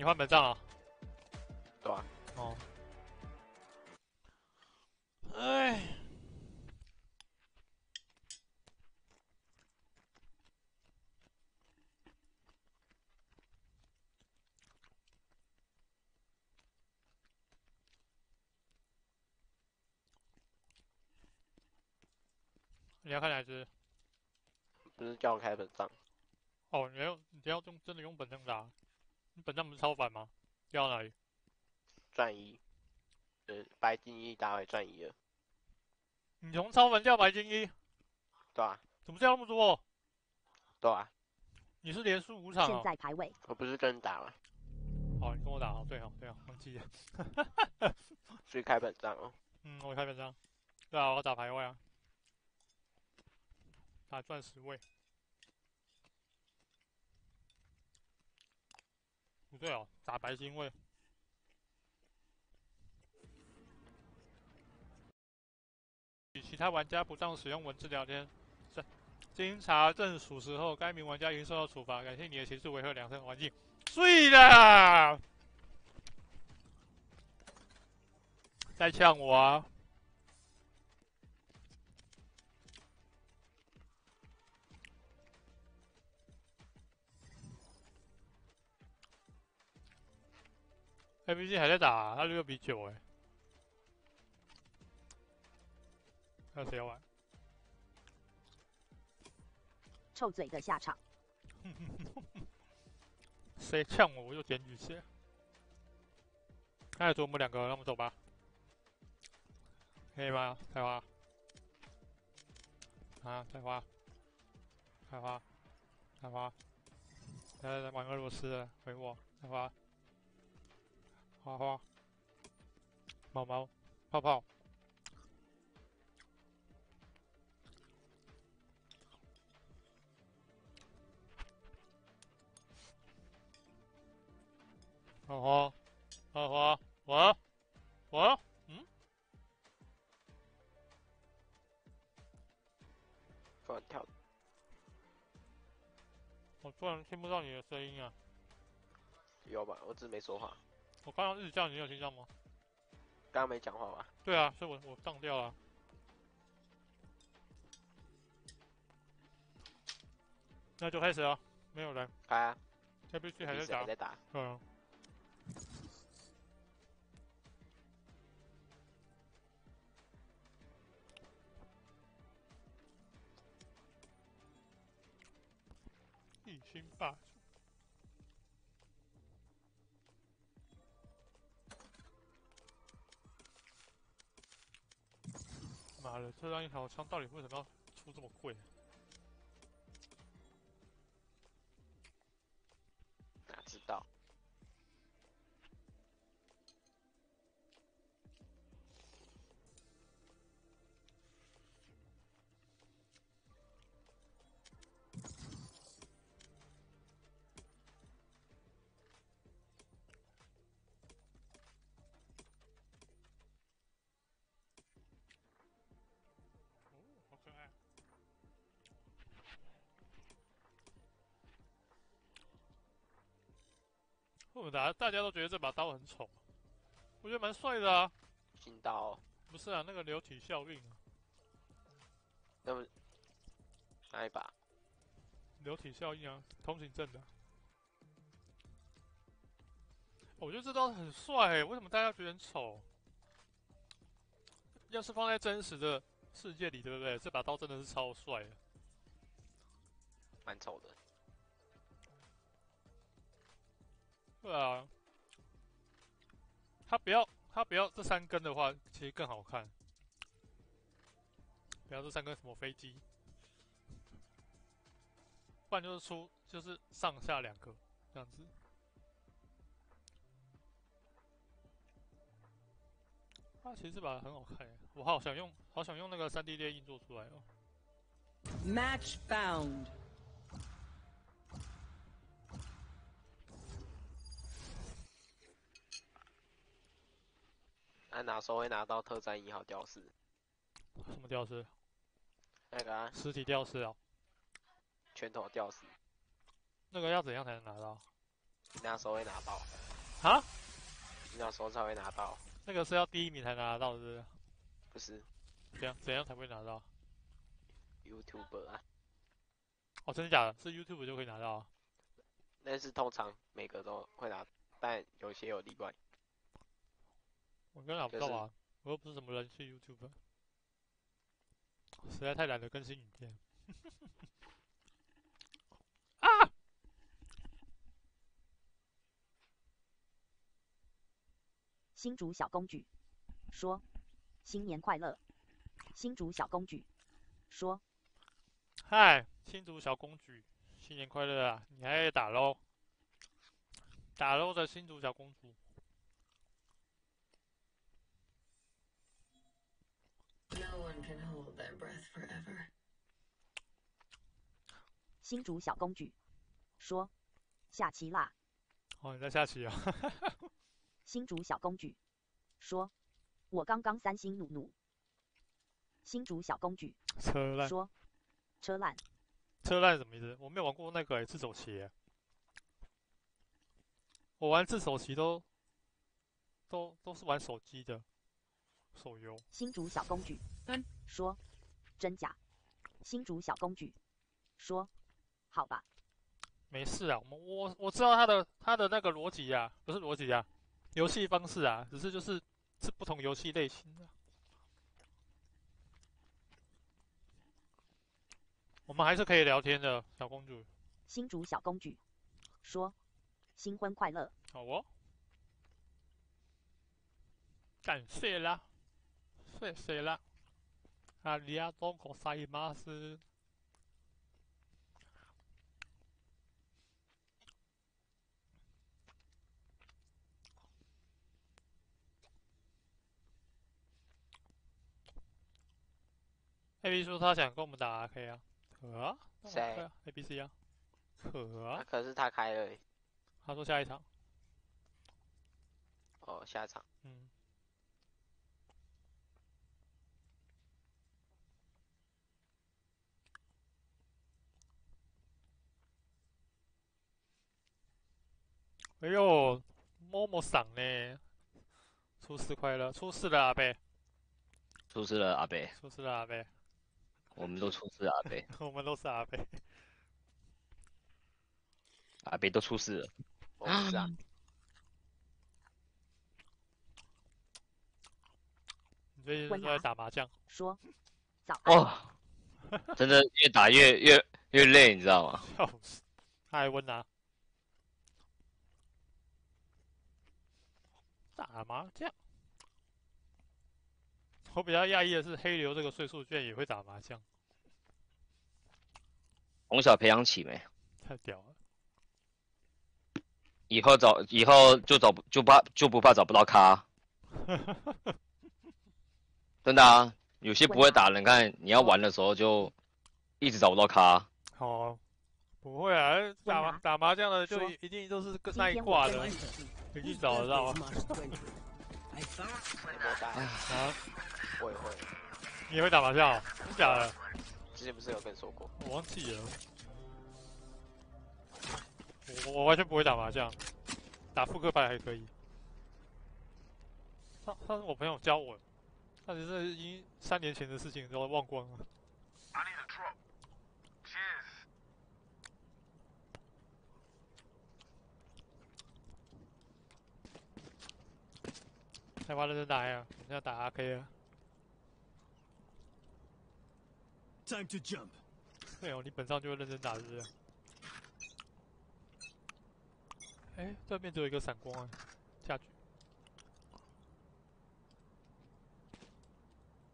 你换本账了？对啊。哦。哎。你要看哪只？不是叫我开本账。哦，你要你要用真的用本账打？你本站不是超凡吗？掉哪里？转移。呃，白金一打回转移了。你从超凡掉白金一？对啊。怎么掉那么多？对啊。你是连输五场现在排位。我不是跟你打吗？好，你跟我打哦，对哦，对哦，忘记了。所以开本账哦。嗯，我开本账。对啊，我打排位啊。打钻石位，不对哦，打白金位。与其他玩家不当使用文字聊天，是经查证属实后，该名玩家已经受到处罚。感谢你的协助，维护良善环境。睡了，在呛我啊 C 还在打，他六比九哎，还有谁要玩？臭嘴的下场。谁呛我，我就点举起。那就我们两个，那我们走吧。可以吗？开花。啊，开花。开花。开花。来来来，玩俄罗斯，回我，开花。花花，毛毛，泡泡，花花，花花，我，我，嗯，突然跳，我突然听不到你的声音啊！有吧？我只是没说话。我刚刚一直叫你，有听到吗？刚刚没讲话吧？对啊，所以我我荡掉了。那就开始啊，没有人。开啊 B C 还在打。还在打。嗯。一星霸。妈的，这张一条枪到底为什么要出这么贵？大大家都觉得这把刀很丑，我觉得蛮帅的啊。新刀？不是啊，那个流体效应。那么哪一把？流体效应啊，通行证的。我觉得这刀很帅，为什么大家觉得很丑？要是放在真实的世界里，对不对？这把刀真的是超帅的。蛮丑的。对啊，他不要他不要这三根的话，其实更好看。不要这三根什么飞机，不然就是出就是上下两个这样子。啊，其实这把很好看，我好想用好想用那个三 D 列印做出来哦。Match found。安哪时候会拿到特战一号吊饰？什么吊饰？那个啊，实体吊饰啊，拳头吊饰。那个要怎样才能拿到？你那时候会拿到，啊，你那时候才会拿到，那个是要第一名才拿得到，是不是？不是怎样怎样才会拿到？YouTuber 啊，哦，真的假的？是 YouTube 就可以拿到啊？但是通常每个都会拿，但有些有例外。我根本拿不到啊！我又不是什么人气 YouTube，实在太懒得更新影片。啊！新竹小公举说：“新年快乐。”新竹小公举说嗨，新竹小公举，新年快乐啊！你还在打喽？打喽的新竹小公主，No one can hold their breath forever. 新竹小公举说：“下棋啦。哦，你在下棋啊？” 新竹小公举说：“我刚刚三星努努。”新竹小公举车烂，说：“车烂。车烂什么意思？我没有玩过那个、欸、自走棋、欸，我玩自走棋都都都是玩手机的手游。”新竹小公举嗯说：“真假？”新竹小公举说：“好吧。没事啊，我们我我知道他的他的那个逻辑啊，不是逻辑啊，游戏方式啊，只是就是是不同游戏类型的。我们还是可以聊天的，小公主。”新竹小公举说：“新婚快乐。好哦，感谢啦，谢谢啦，ありがとうございます。A B 说他想跟我们打 RK 啊，可啊，那我谁对啊？A B C 啊，可啊，啊，可是他开了欸，他说下一场，哦，下场嗯。 哎呦，摸摸嗓呢？出事快乐，出事了阿贝，出事了阿贝，出事了阿贝，我们都出事了阿贝，我们都是阿贝。阿贝都出事了。我不是啊，你最近都在打麻将？”说：“早安。哦，真的越打越越越累，你知道吗？笑死！他还问打麻将。我比较讶异的是，黑流这个岁数居然也会打麻将，从小培养起没，太屌了！以后找以后就找不就怕就不怕找不到咖，真的啊，有些不会打的，你看你要玩的时候就一直找不到咖。哦，不会啊，打麻打麻将的就一一定都是那一挂的，一定找得到啊。I thought 我打，啊，我也会，你也会打麻将哦？真假的？之前不是有跟你说过？我忘记了。我我完全不会打麻将，打扑克牌还可以。他他是我朋友教我的，但是这已经三年前的事情都忘光了。开发认真打呀，我们要打 RK 啊。Time to jump. 对哦，你本上就会认真打，是不是？哎，对面只有一个闪光啊，下去。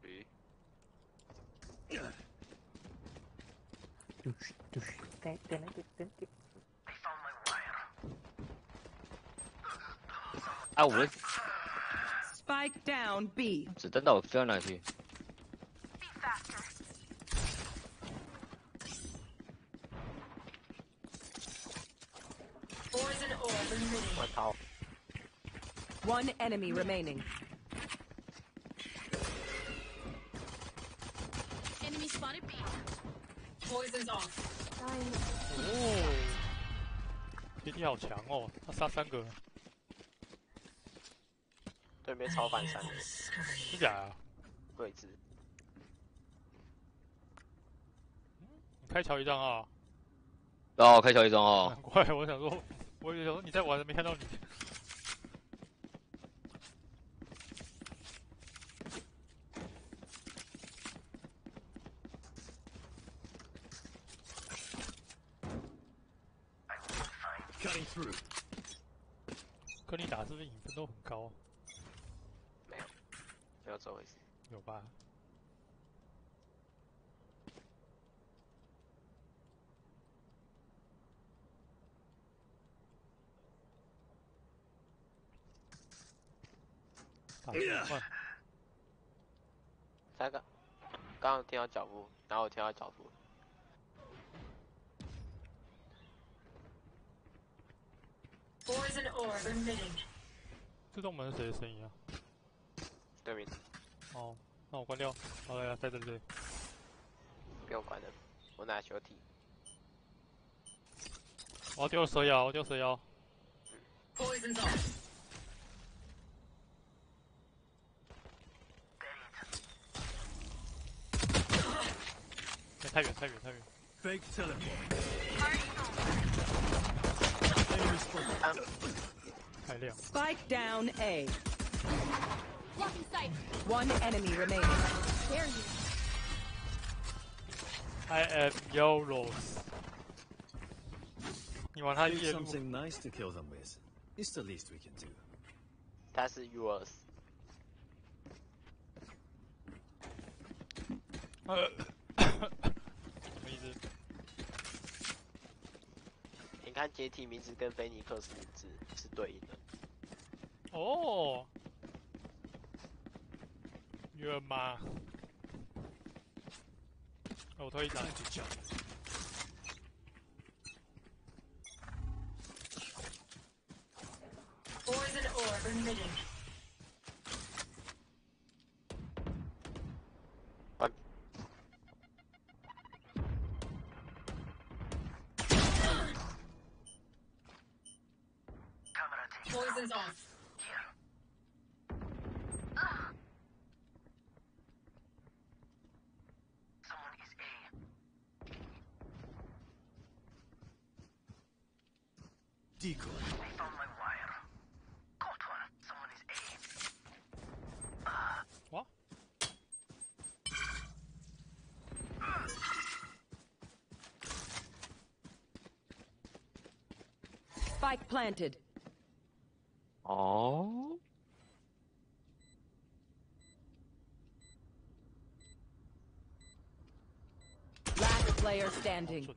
鱼啊，我的 Spike down B. 子弹到底飞到哪去？ Poison orb emitting. 我操， One enemy remaining. Enemy spotted B. Poison's off. 哦， 弟弟好强哦，他杀三个， 对面超反三 的 Evil scurry. 真假啊？对子，你开桥一张啊？然后开桥一张哦难，怪我想说，我以为想说你在玩，没看到你。Cutting through. 跟你打是不是影分都很高？没有这回事。有吧？三个，刚刚听到脚步，然后我听到脚步 emitting. 自动门是谁的声音啊？对面。哦，那我关掉。好了呀，再等等。不用管了，我拿球体。我要丢蛇妖，我丢蛇妖。太远，太远，太远。Fake. Spike down A. Blocking sight. One enemy remaining. Dare you? I am Yoros。你玩他 Give 夜路， something nice to kill them with. It's the least we can do. 他是 yours，呃，什么意思？你看解体名字跟菲尼克斯名字是对应的。哦， 约吗？哦我推一张 Time，to jump. Poison orb emitting. What? Poison's off. Decoy. What? Spike planted. 哦，Last player 好 standing. 准。哦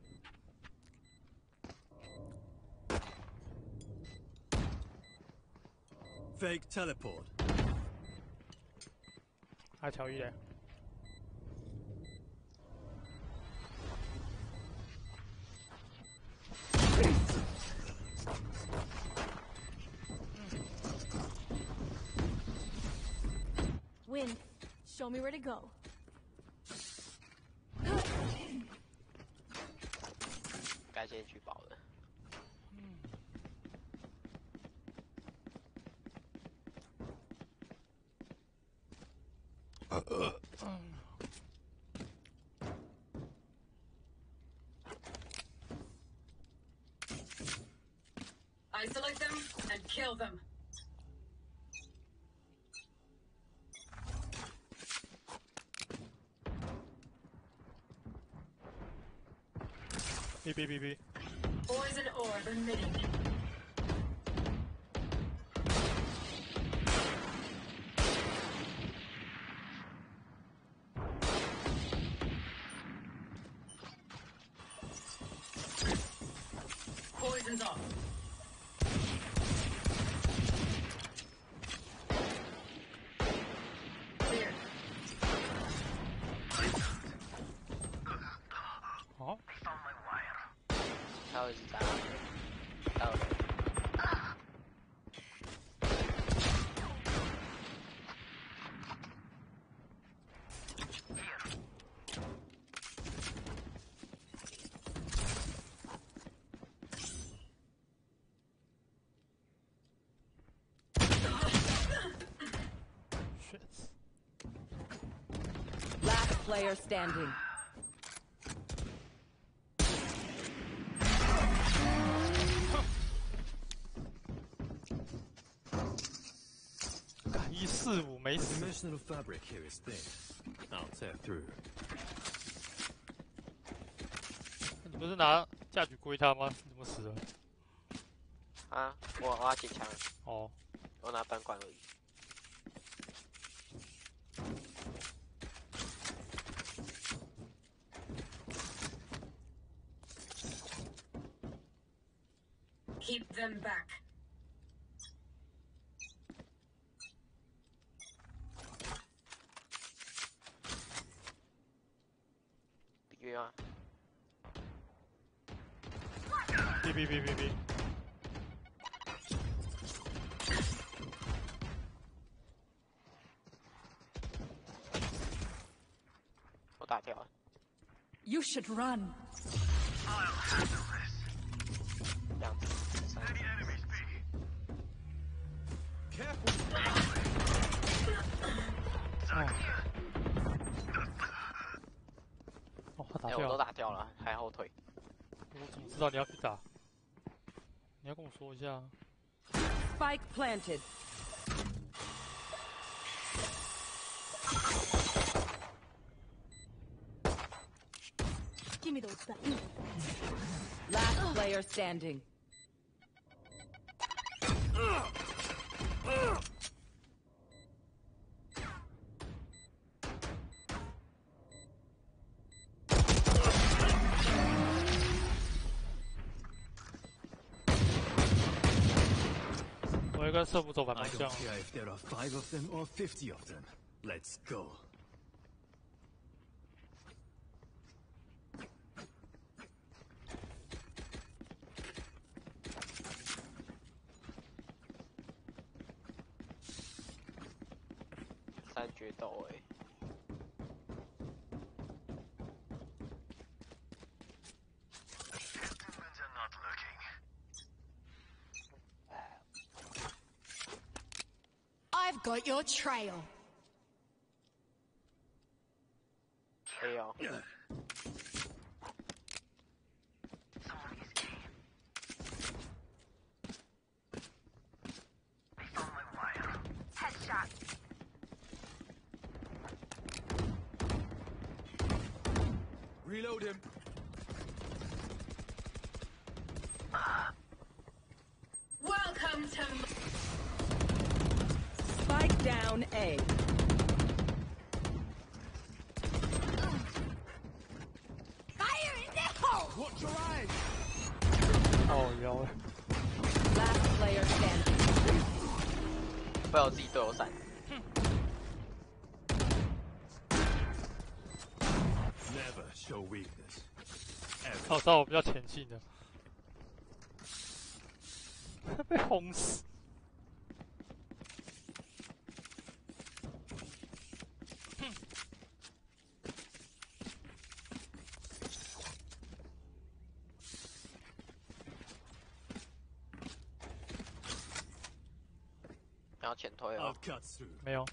Fake teleport. 还乔伊嘞？me where to go. 该先去保了。Isolate them and kill them. B B B B，Poison orb emitting. was that? Oh. Player standing. 五没死， Dimensional fabric here is thin. I'll tear through. 你不是拿架举归他吗？你怎么死了？啊，我我要捡枪，哦，我拿半管而已。 Keep them back. 他打哎、我都，打掉了，还后退。我怎么知道你要去打？你要跟我说一下啊。Spike planted. Last player standing. I don't care if there are five of them or fifty of them. Let's go. Your trail. 知道我比较前进的，被轰死。然后前推哦。没有，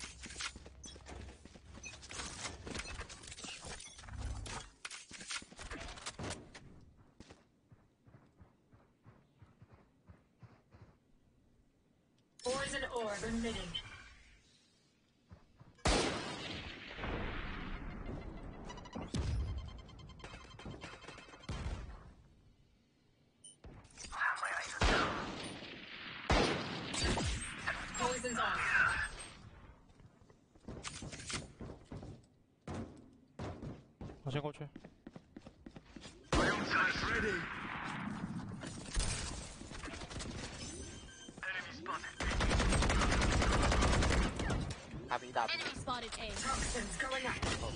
is A. Toxins going up. Oh,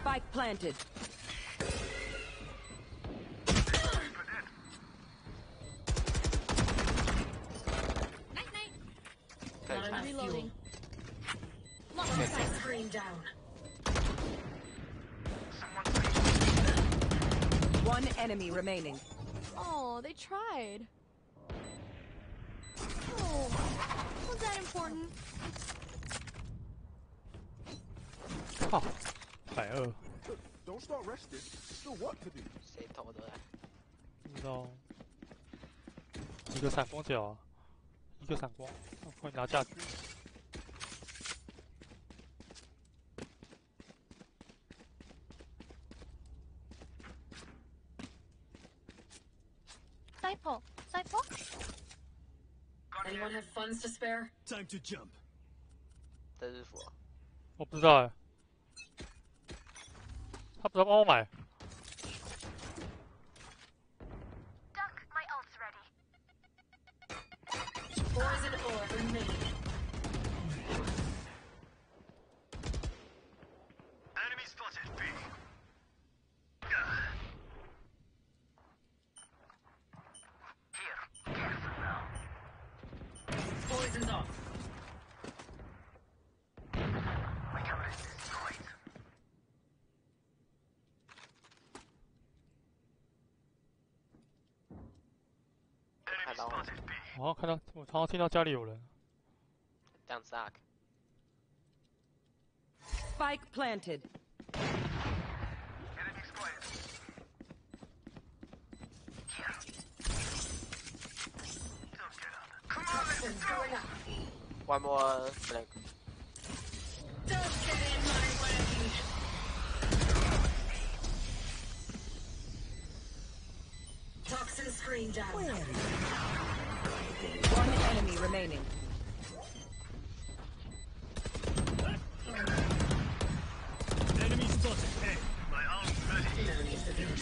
Spike planted. night night. Reloading. Down. One enemy remaining. Oh, they tried. Oh, was that important? Don't start resting. Still work to do. 谁投的？不知道。一个闪光角啊，一个闪光，快拿下去。 Cypher, Cypher. Anyone have funds to spare? Time to jump. 这日服啊，我不知道哎， 他不知道我好像听到家里有人，这样子啊，Spike planted. Enemy spotted. Don't get up. Come on, let's Toxins going up. one more flank，Don't get in my way. Toxin screen down. One enemy remaining. Enemy spotted. Hey, my arm's ready. No need for this.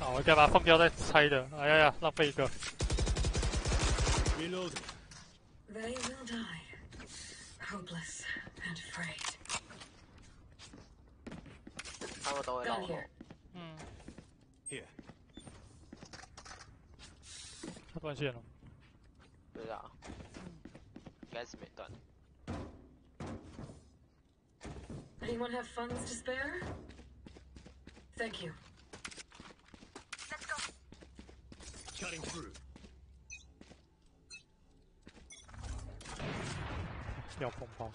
啊，我应该把它放掉再拆的，哎呀呀，浪费一个。 Reloading. They will die. Hopeless and afraid. 他们都会绕 Gun 后 here.。嗯， Here. 他断线了。 Anyone have funds to spare? Thank you. Let's go. Cutting through. 要风暴，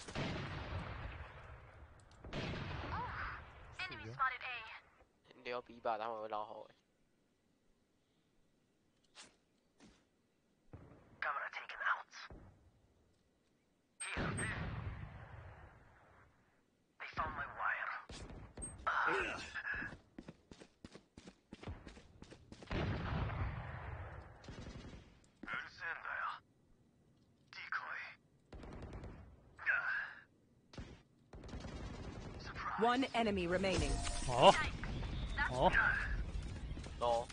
Enemy spotted A. 溜逼吧，他们会绕后 One enemy remaining. Oh. Oh. oh. No.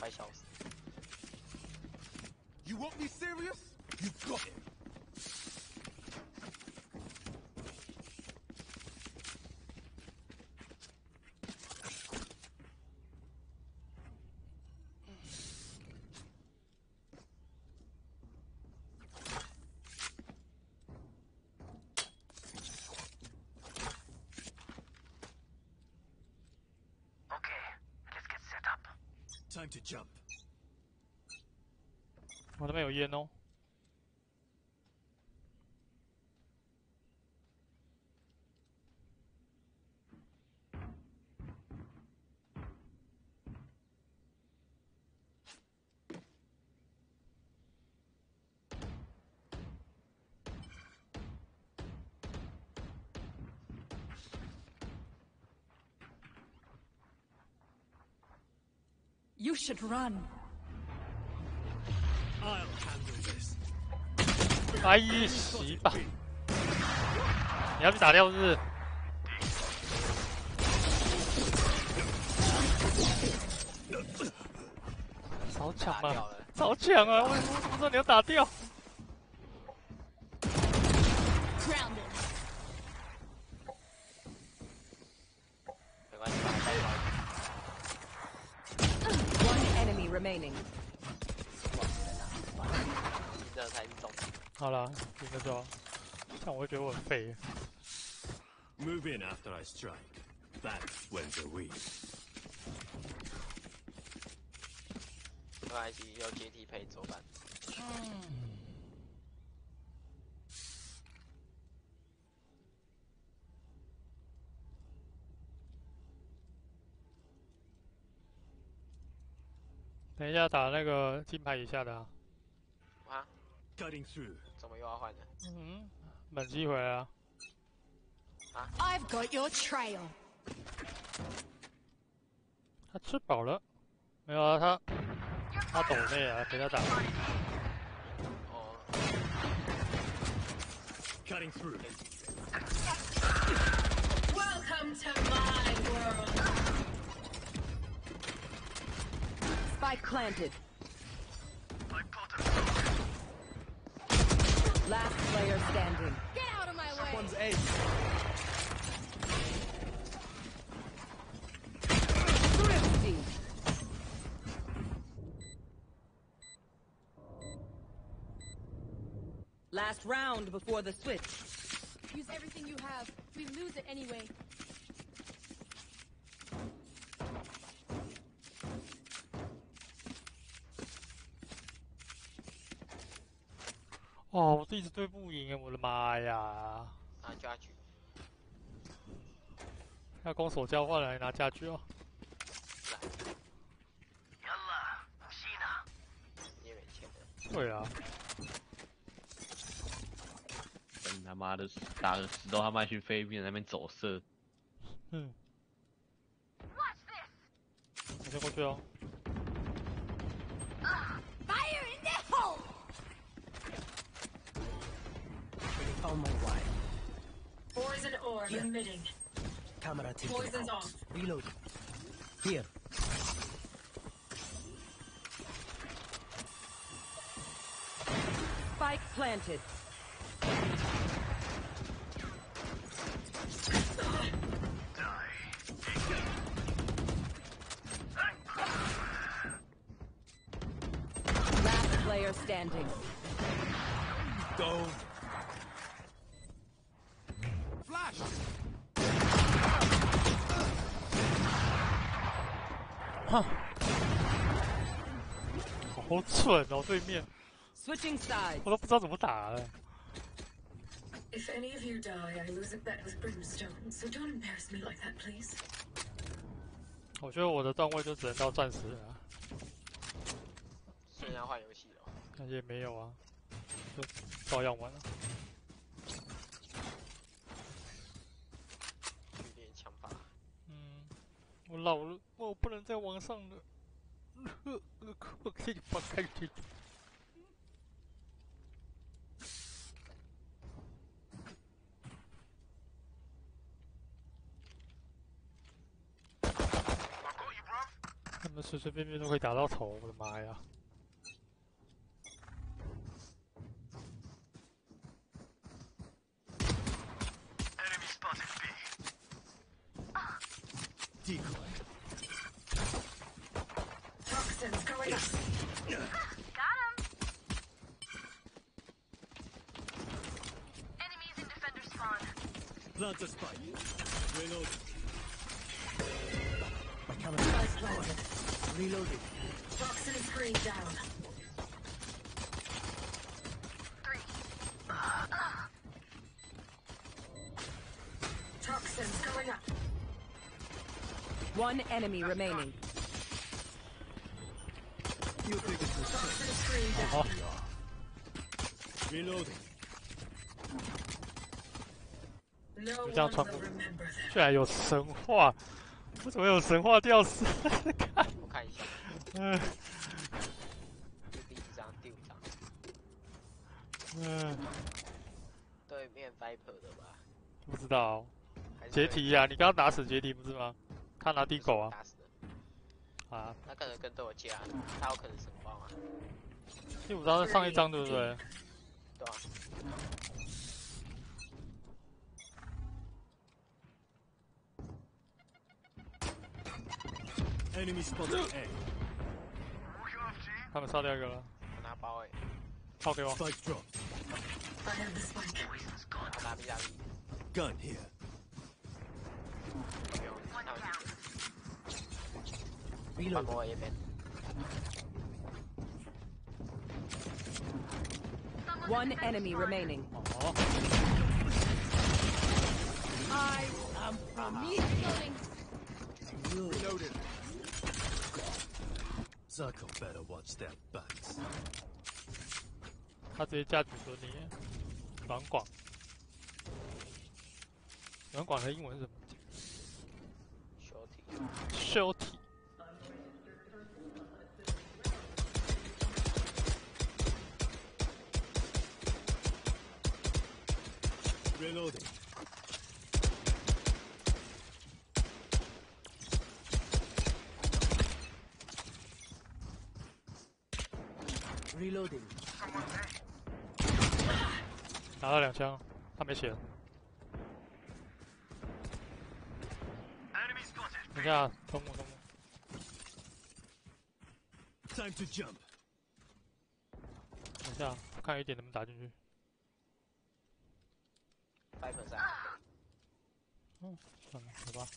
My house. You want me serious? You got it. 我那边有烟哦。You should run. 哎，洗吧！你要去打掉是不是？好强啊！打掉了，超强啊！我我怎么知道你要打掉？Strike! That's when the win. 这块机要阶梯配左板。等一下打那个金牌以下的啊。啊。Cutting through。怎么又要换的？嗯，满机回来啊。I've got your trail. 他吃饱了，没有啊？他他抖内啊，陪他打。哦， Cutting through. Welcome to my world. Spike planted. Last player standing. Get out of my way. One's A. Last round before the switch. Use everything you have. We lose it anyway. 哦，我一直对不赢啊！我的妈呀！拿家具，要攻守交换来拿家具哦。你也没钱的。对啊， 妈的打个石头他妈去菲律宾那边走色，嗯。我先过去哦。 Fire in the hole! Found my wife. Poison orb Yeah. emitting. Camera taken Poison's out. off. Reloading. Here. Spike planted. Player standing. Go. Flash. 好蠢哦，对面.我都不知道怎么打了。If any of you die, I lose a bet with Brimstone, so don't embarrass me like that, please. 我觉得我的段位就只能到钻石了啊，虽然要换游戏了，但也没有啊，就照样玩了。去练枪法。嗯，我老了，我不能再往上了。我可以放开去。他们随随便便都可以打到头，我的妈呀！Toxins going up. Plant a spike. Reload. My camera Spike planted. reloading. Toxin screen down. Toxins going up. One enemy remaining. You think it's a Toxin screen down. 好，Reloading. No Good one job, Tom. will remember them. 居然有神话，为什么有神话吊饰？看，我看一下，嗯这第一张、第五张，嗯，对面 Viper 的吧？不知道。还是对解体呀、你刚刚打死解体不是吗？他拿地狗啊打死的，啊！他可能跟队友接啊，他有可能神话嘛？第五张是上一张对不对？对啊，Enemy spotted A. 他们杀掉一个了，我拿包诶，抛给我。Spike drop. B，Gun here. 不用，那我换 reloading. 魔也边，One enemy remaining. 哦， I am from me. Reloading. Reloading. Circle better watch their backs. 他直接架举着你，软广，软广的英文是什么修 Reloading. Reloading. 拿到两枪，他没血。等一下，东木东木，Time to jump. 等一下，我看一点能不能打进去。five percent。算了，好吧。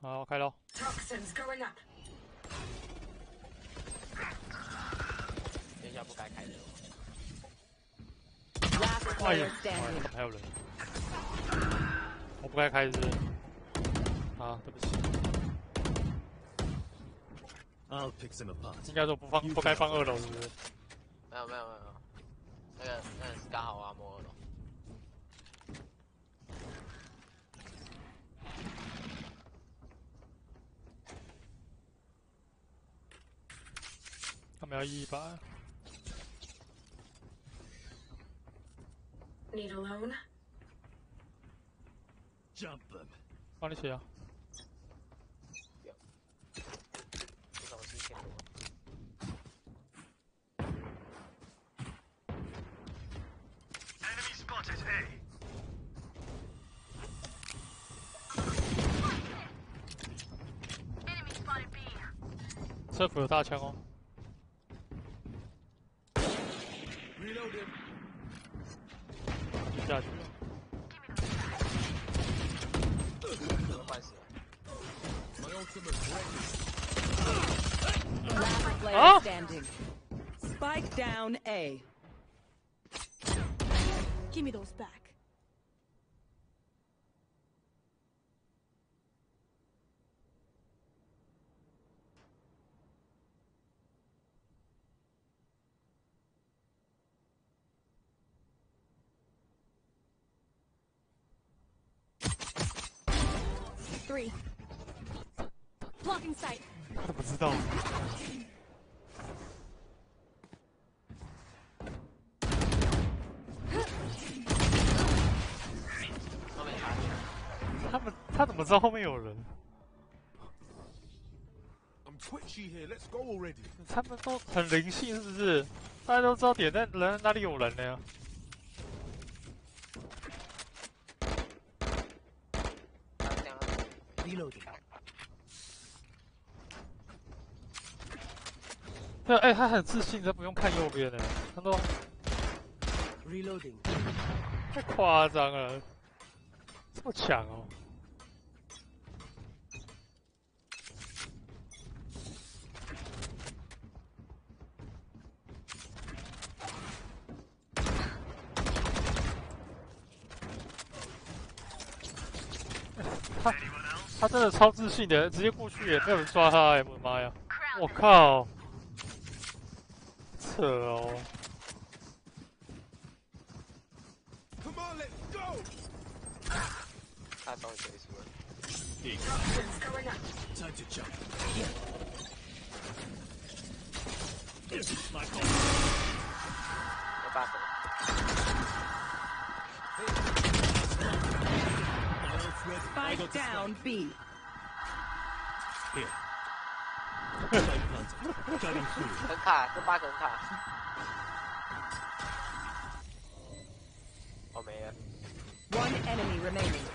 好，开喽。 Toxins going up. 下不该开的。哎 standing. 还有人，我不该开是不是？啊，对不起，I'll pick them apart. 应该说不放不该放二楼是不是？没有没有没有没有，那个那个是刚好我要摸二楼。他们要一把，Need a loan? Jump them. 帮你写啊。这种是千多。Enemy spotted A. 车府有大枪哦，down A. Give me those back. Three. Blocking sight. 他怎么知道？ 知道后面有人？Twitchy here. Let's go already. 他们都很灵性是不是？大家都知道点在人哪里有人呢呀？他这样 Reloading. 对啊，哎、他很自信，他不用看右边的，他都 Reloading. 太夸张了，这么强哦！真的超自信的，直接过去也没有人抓他、哎，我的妈呀！我靠，扯哦！Come on, let's go. 他终于结束了。Toxins going up. Time to jump. My 有 buff 了。ult's ready. I Spike got the down. B. 很卡，这 bug 很卡。我没了。One enemy remaining.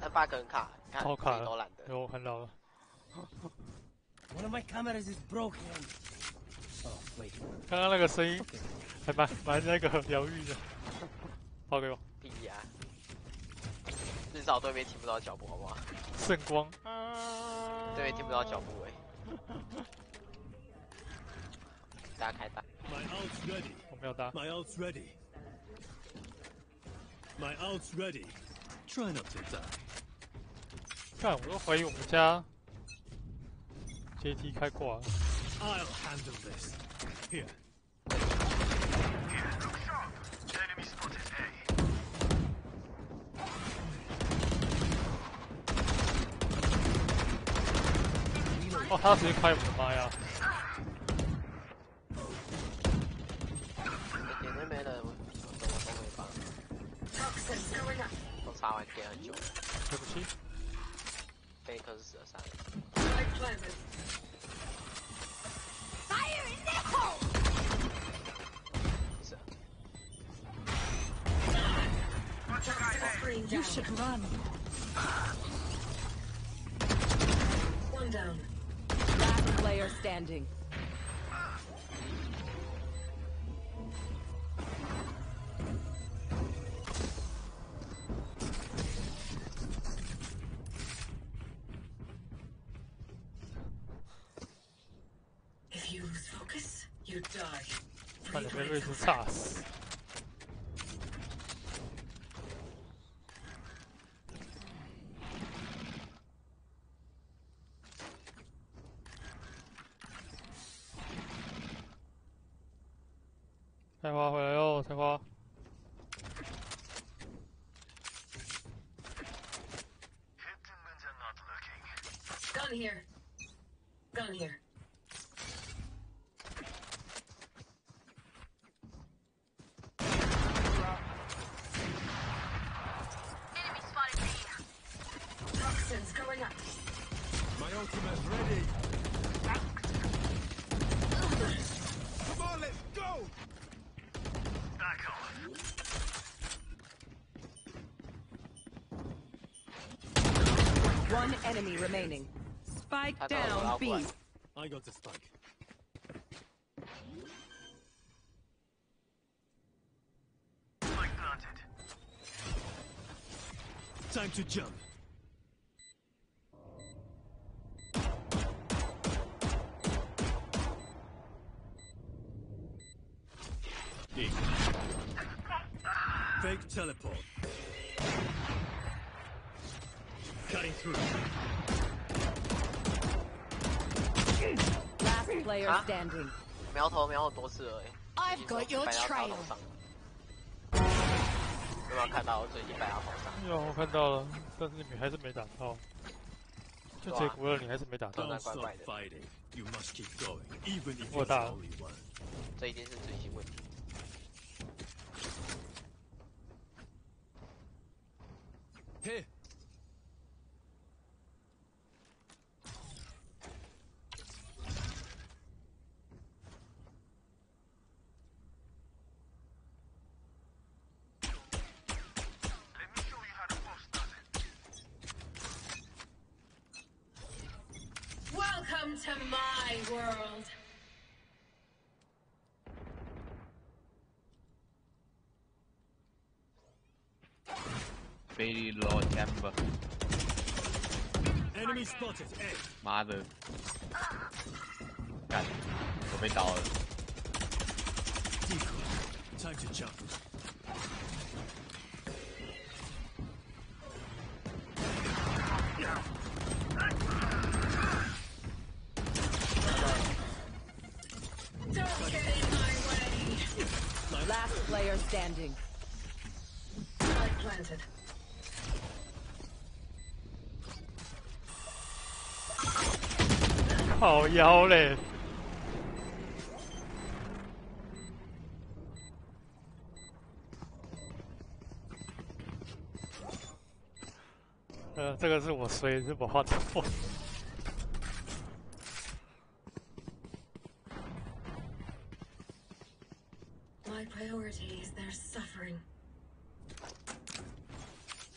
那 bug 很卡，你看超卡了懒得。有我看到了。One of my cameras is broken. Oh, wait. 刚刚那个声音还蛮蛮那个疗愈的，抛给我屁呀、至少对面听不到脚步，好不好？圣光，对面听不到脚步哎、大家开大，My ult's ready. 我没有搭，My ult's ready. My ult's ready. Try not to die. 看我都怀疑我们家 JT 开挂了，I'll handle this. Here. 哦，他直接开，我的妈呀！点都没了，我我都我都没放，Toxins going up. 都插完电很久了，对不起，贝克是死了三个。Spike planted. Fire in the hole! 是 Toxin screen You down. should run. One down. player standing. If you lose focus, you die. One enemy remaining. Spike I thought it was down out B. west. I got the spike. Spike planted. Time to jump. Fake teleport. Cutting through. Last player Huh? standing. 苗头苗头多次了哎、I've got your trail. 有没有看到我最近摆到头上？有，我看到了，但是你还是没打到。就结果了，你还是没打到。Keep going, even if 我 one. 这一定是最新问题。Here. Very low chamber， Enemy spotted. A. 妈的，干，我被倒了。 Decoy. Time to jump. Don't get in my way. Last player standing. Spike planted. 靠腰嘞！呃，这个是我衰，是我画错。My priority is their suffering.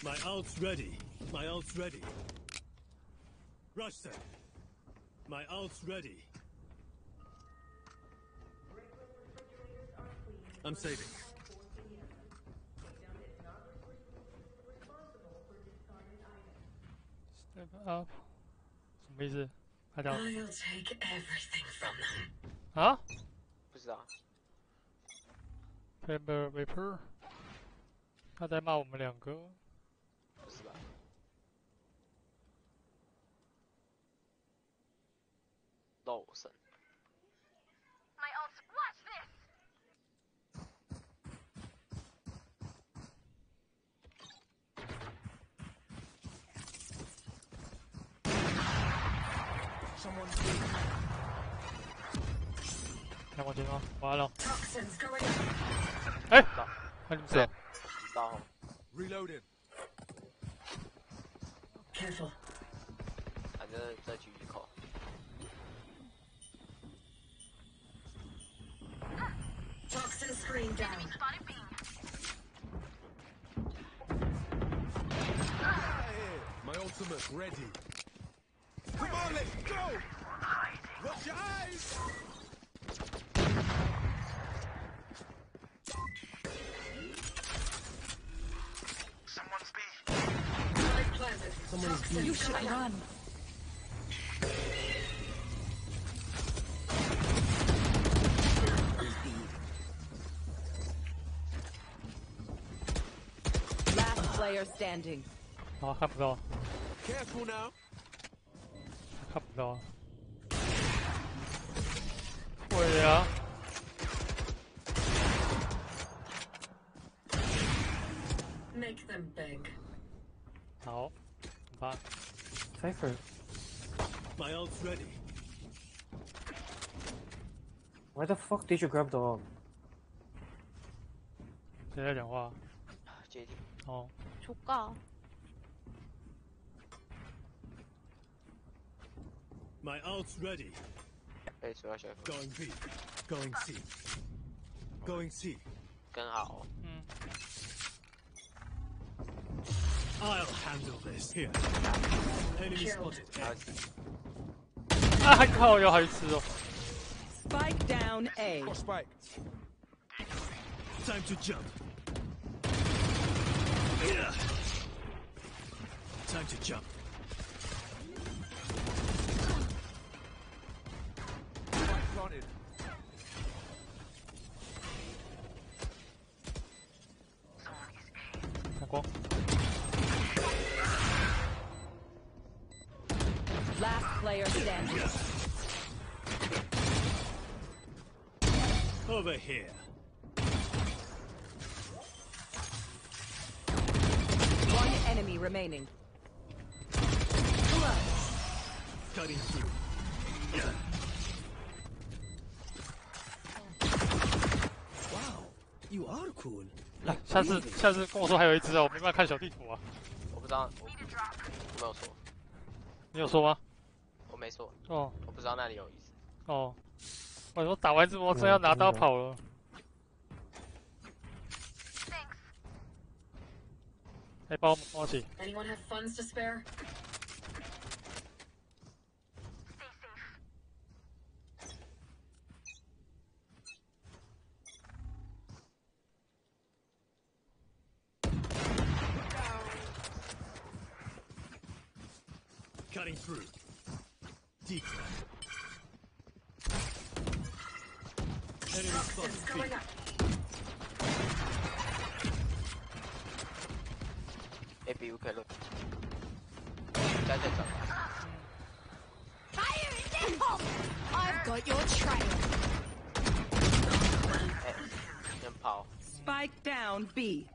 My ult's ready. My ult's ready. Rush them. My ult's ready. I'm saving. Step up，什么意思？他讲 I'll take everything from them. 啊不知道， ，Paper Vapor，他在骂我们两个。 肉神，看我情况，完了.哎，那你，Reloaded. Careful. 反正这局 down. My ultimate ready. Come on, let's go! Watch your eyes! Light planted. Toxin You should going run. Player standing. 啊，看不到，Careful now. 看不到。会啊，Make them beg. 好，怎么办？Cypher. My ult's ready. Why the fuck did you grab the orb? 谁在讲话？接地，哦， 조까. My ult's ready. 被主要选 Going B. Going C. Going C. 更好。嗯， I'll handle this. Here. Enemy Killed. spotted. 还有 A. 啊，还靠，有还吃哦。 Spike down A. spike. Time to jump. Yeah. Time to jump. Planted. 看光，Last player standing. Over here. Enemy remaining. Cutting through. Wow, you are cool. 下次下次跟我说还有一只啊，我没办法看小地图啊。我不知道，我我没有说，你有说吗？我没说，哦我不知道那里有一只。哦，我说打完这波真要拿刀跑了。Hey, Paul, Monty. Anyone have funds to spare? Cutting through. Deep. Enemy spotted. Maybe you can look. 再再转吧。Fire in the hole! I've got your trail. 哎，先跑。Spike down B.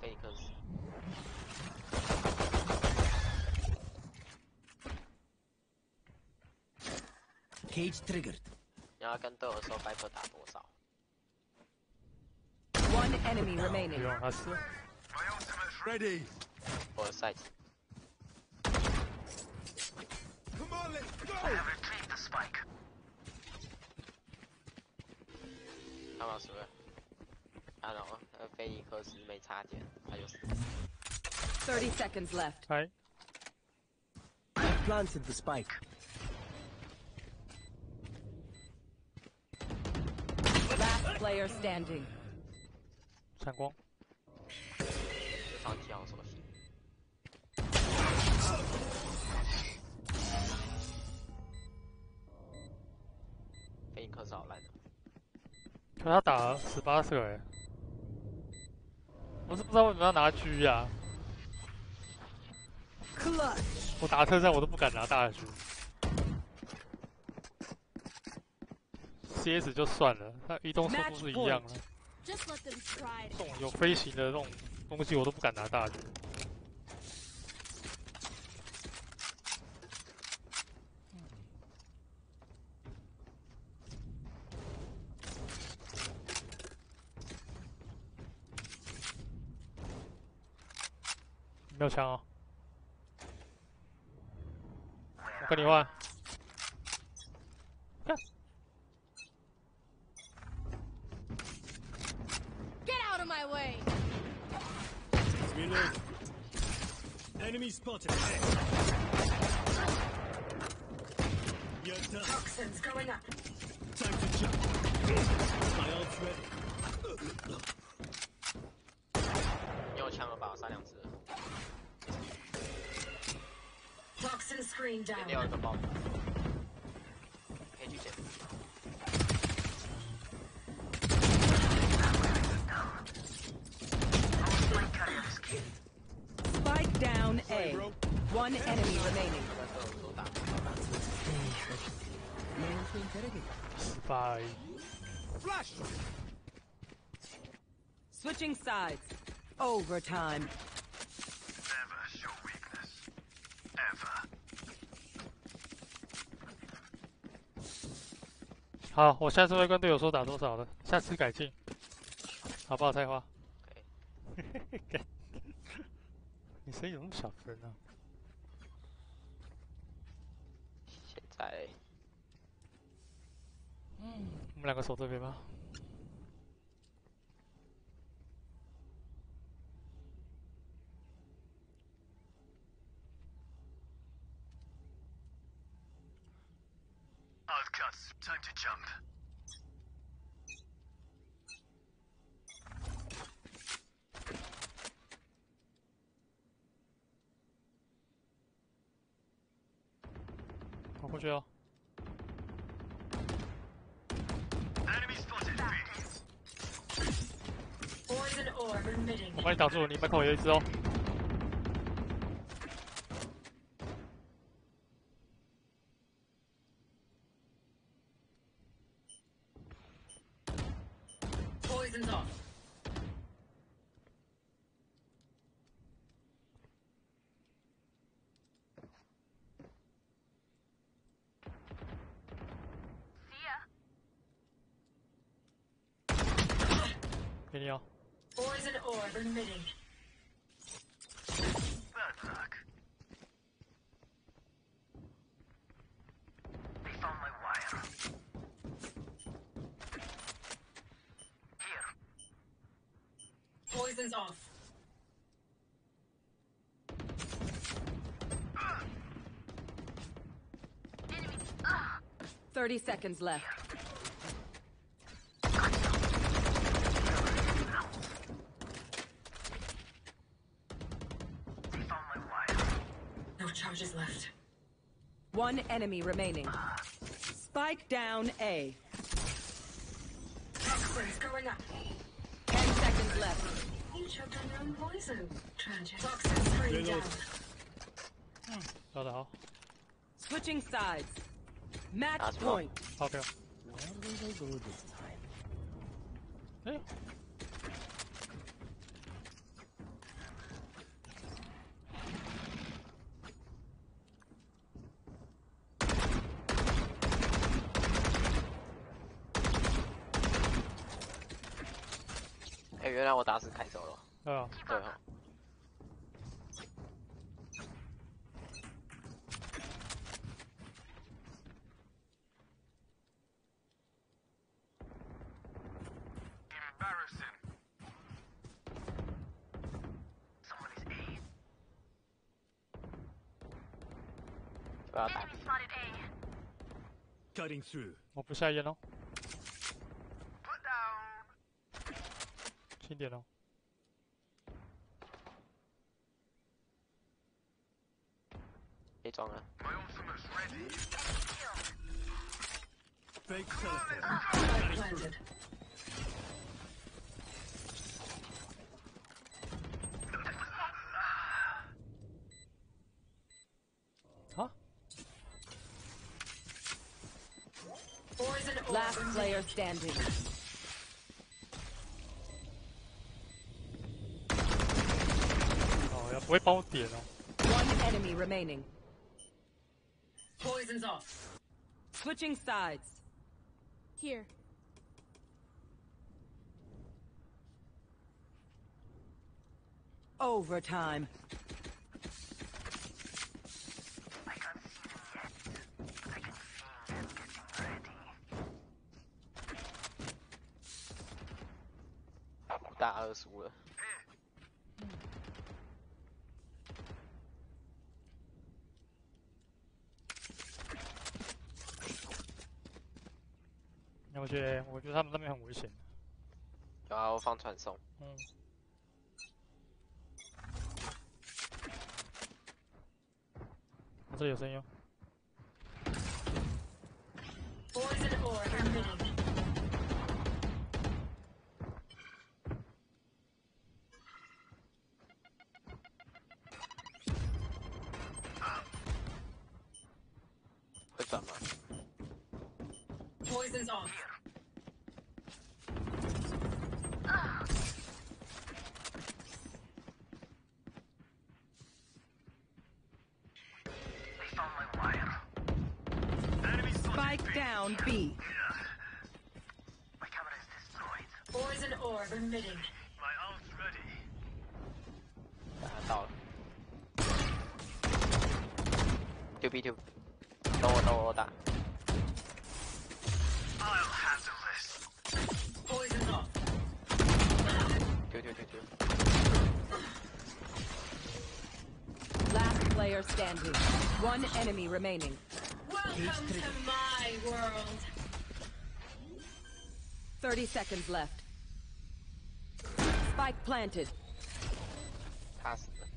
菲尼克斯。Cage triggered. 你要跟队友说白克打多少？One enemy 不 remaining. 用，他死了。Ready. 我的赛季。Come on, let's go. 看到输了。啊，然后呃菲尼克斯没插件，他就死了。30 seconds left. 哎，Planted the spike. Last player standing. 闪光，这场机好熟悉。菲尼克斯好烂的，可他打了十八射哎，我是不知道为什么要拿狙呀.我打特战我都不敢拿大狙。CS 就算了，他移动速度是一样的，这种有飞行的这种东西我都不敢拿大的。没有枪哦，我跟你换。Reload. Enemy spotted. You're done. Toxins going up. Time to jump. My ult's ready. 你有枪了吧？杀两只。 Toxin screen 点 down. 掉一个爆，可以去捡。 down A. One enemy remaining. 失败。 Switching sides. Overtime. Never show weakness. Ever. 好，我下次会跟队友说打多少的，下次改进，好不好？菜花， 你声音怎么那么小声呢、现在嗯我们两个守这边吧。Outcuts. Time to jump. 我觉得。我帮你挡住你别看我有一只哦。Orb. Bad luck. They found my wire. Here. Poison's off. Thirty seconds left. One enemy remaining. Spike down A. Toxins going up. Ten seconds left. You choked on your own poison. Tragic. Toxin screen Reload. down. 找得好 Switching sides. Match That's wrong. point.，OK 哦。Where will they go this time? 哎，哎，原来我打死凯走了。对啊，对哦，Embarrassing. Someone is A. 不要打。Cutting through. 我不下烟哦。轻 standing. 哦，要不会帮我点哦。 One enemy remaining. Poison's off. Switching sides. Here. Overtime. 我觉得，他们那边很危险。然后放传送，嗯，我这里有声音哦。丢丢丢丢， Last player standing. One enemy remaining. Welcome to my world. 30 seconds left. Spike planted. 卡死了。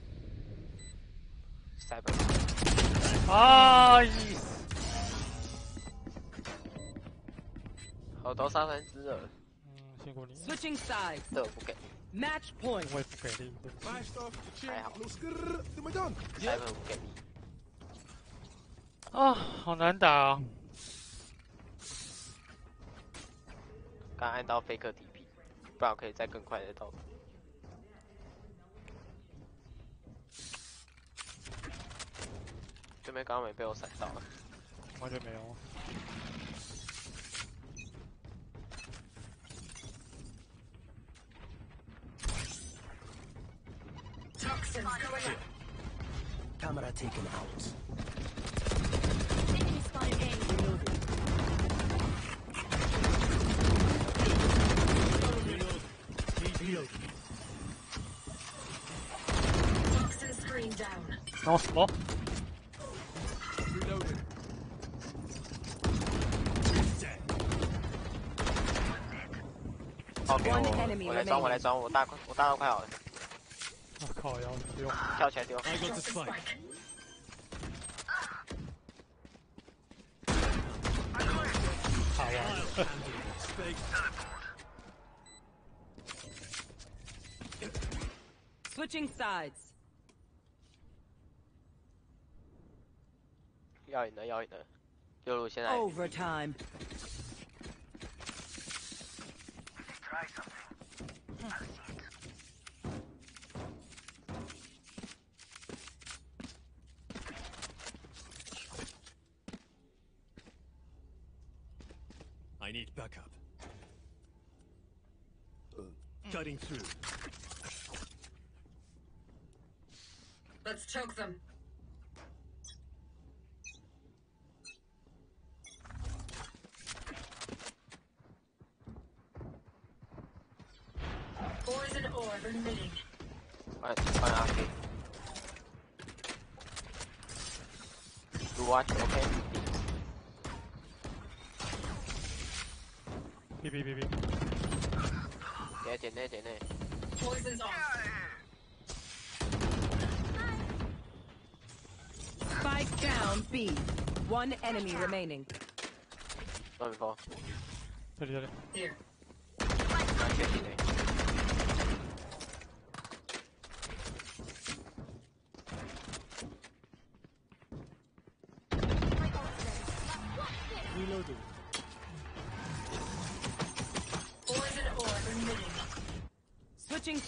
Cyber 哎，好多三分之二，嗯，辛苦你了， Switching sides. 这我不给， Match point. 我也不给力，对不起。还好。Cyber 不给力，啊，好难打啊！刚按到 Faker TP，不然我可以再更快的到。对面刚刚没被我闪到，完全没有。Toxins going up. Camera taken out. Enemy spotted A. Toxin screen down. 然后什么？OK，One 我 enemy 我来装，我来 remaining. 装，我大快我大到快好了，我靠，要不用。跳起来丢。Spike. Fake Switching sides. 要赢的，要赢的！右路现在 Overtime. I need backup. Cutting through. Let's choke them. Poison orb emitting. 换换阿 K，如 watch OK。B B B B，点点内点内，Poison's off. Spike down B. One enemy remaining. 乱风，这里这里，Here.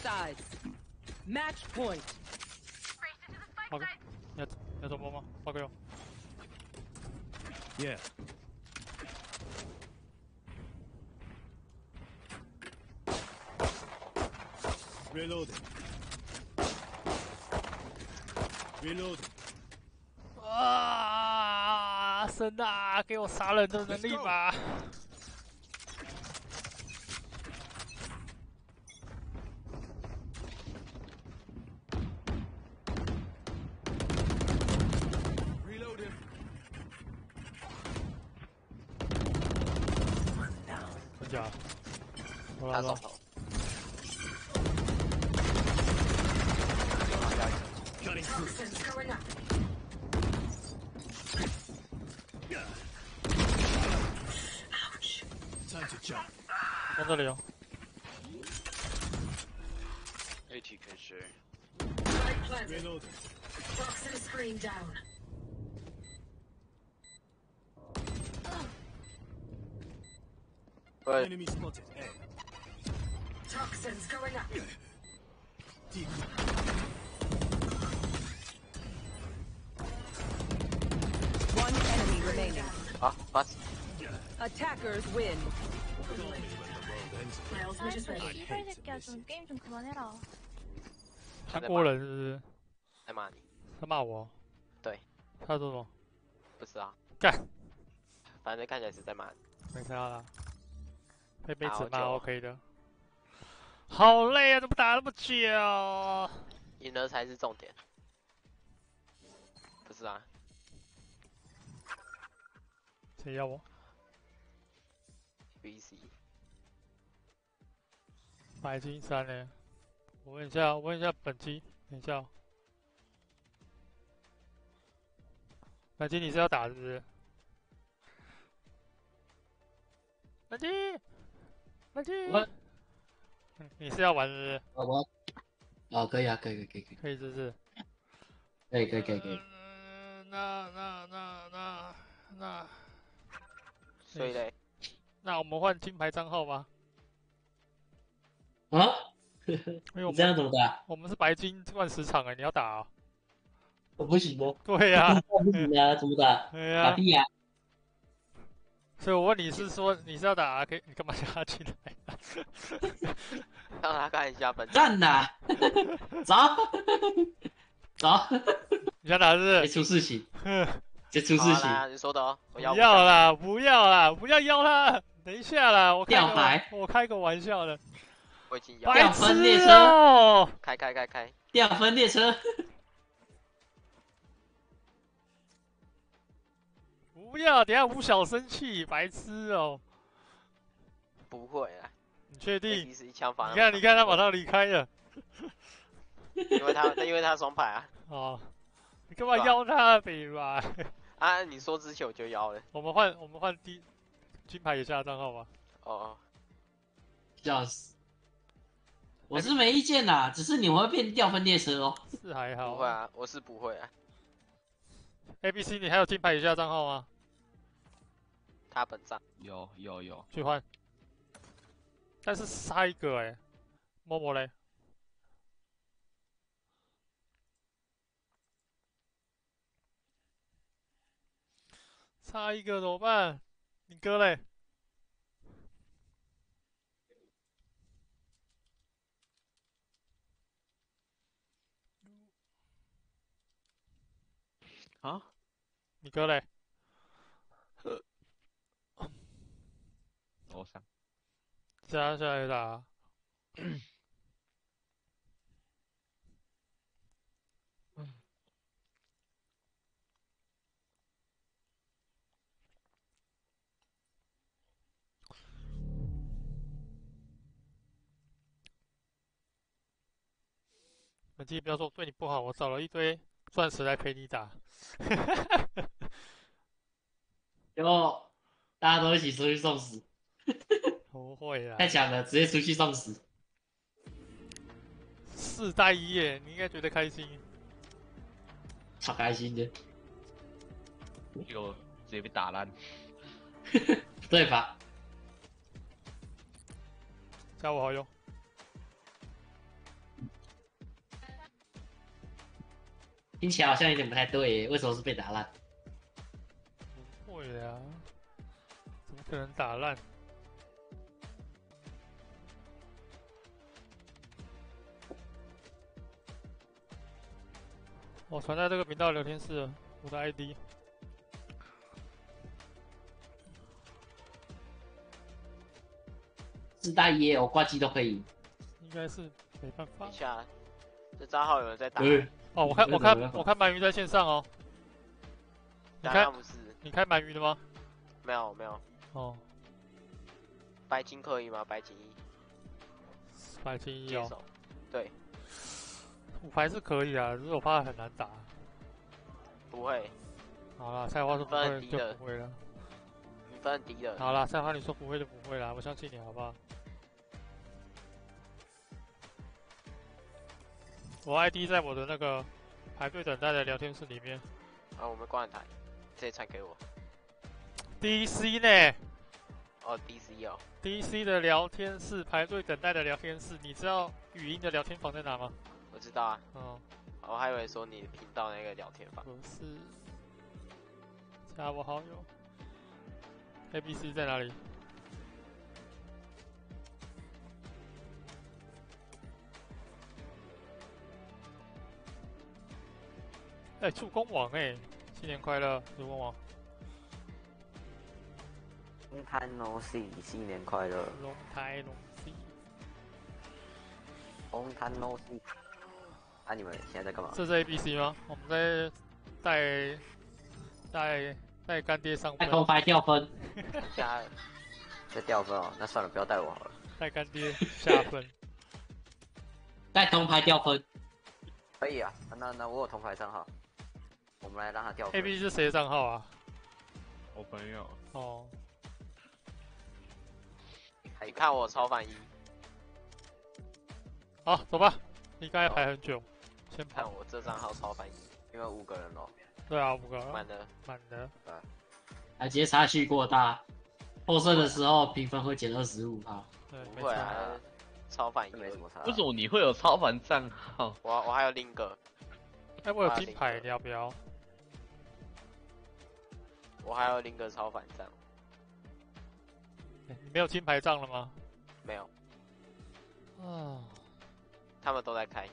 Sides. Match point. 报给，你要你要怎么吗？报给我。Yeah. Reloading. Reloading. 啊，神啊，给我杀人的能力吧！Reloading. 真假？我来了，大手头，Cutting through. Toxins going up. Ouch. Time to jump. 从这里哦。AT 可以谁？Light going up. Deep. One enemy remaining. 好，pass。 Attackers win. My ultimate is ready. 씨발 새끼야 좀 게임 좀 그만해라. 韩国人是不是？在骂你？他骂我？对。他说什么？不是啊，干，反正看起来是在骂你。没差啦。被妹子骂好久 OK 的。 好累啊，怎么打那么久？赢了才是重点。不是啊，谁要我？BC 白金三呢？我问一下，我问一下本机，等一下哦。本机你是要打是不是？本机，本机，你是要玩是不是？我我哦，可以啊，可以可以可以可以可以是不是？可以可以可以可以。嗯，那那那那那所以嘞，那我们换金牌账号吧，啊？因为我们这样怎么打？我们是白金换十场哎，你要打啊？我不行不。对呀、不行啊，怎么打？对呀、打屁呀！所以我问你是说你是要打 K，你干嘛叫他进来？让他看一下本站呐！走 走，你想打是不别？出事情，哼，别出事情。你说的哦，我不要要啦，不要啦，不要邀他。等一下啦，我开个吊牌我开个玩笑的。我已经要白吊分列痴车哦！开开开开，掉分列车，不要，等下吴晓生气，白痴哦！不会啊，你确定？你看，你看他马上离开了。因为他因为他双排啊 哦，你干嘛邀他北吧？啊！你说之前我就邀了我们换我们换第金牌以下的账号吧。哦，笑死！我是没意见啦，只是你会变掉分列车哦。是还好。不会啊，我是不会啊，A B C，你还有金牌以下账号吗？他本账有有有，去换。但是差一个哎、默默嘞。差一个怎么办？你哥嘞？啊？你哥嘞？我想。接下来打。嗯。我今天不要说对你不好，我找了一堆钻石来陪你打。哟大家都一起出去送死。不会啦，太强了，直接出去送死。四带一耶，你应该觉得开心。超开心的，结果直接被打烂。对吧？加我好友。听起来好像有点不太对耶，为什么是被打烂？不会的啊，怎么可能打烂？我传在这个频道聊天室，我的 ID。自带耶，我挂机都可以。应该是没办法等一。下，这账号有人在打，呃哦，我看我看我看鳗鱼在线上哦。你开你开鳗鱼的吗？没有没有，哦，白金可以吗？白金一白金一哦，对，五排是可以啊，只是我怕很难打。不会，好了，菜花说不会就不会了。你分很低的，好了，菜花你说不会就不会了，我相信你好不好？我 ID 在我的那个排队等待的聊天室里面。啊，我们观览台，直接传给我。DC 呢哦，DC 哦，？DC 的聊天室排队等待的聊天室，你知道语音的聊天房在哪吗？我知道啊，哦，我还以为说你频道那个聊天房，不是，加我好友。ABC 在哪里？哎、助攻王哎、新年快乐，助攻王，龙潭 No C，新年快乐！龙台龙 C。龙潭 No C。啊，你们现在在干嘛？这是 ABC 吗？我们在带带带干爹上分，带头牌掉分，加在掉分哦，那算了，不要带我好了。带干爹下分。带铜牌掉分。可以啊，那那我有铜牌账号，我们来让他掉分。A B 是谁的账号啊？我朋友。哦，你看我超反一，好，走吧。应该要排很久，先跑。看我这账号超反一，因为五个人哦。对啊，五个满的，满的。还直接差距过大，获胜的时候评分会减二十五号。对，不会啊，超反应没什么差。为什么你会有超凡账号？我我还有另一个，哎，我有金牌，你要不要？我还有另一个超凡账，哎你没有金牌账了吗？没有，啊，他们都在开，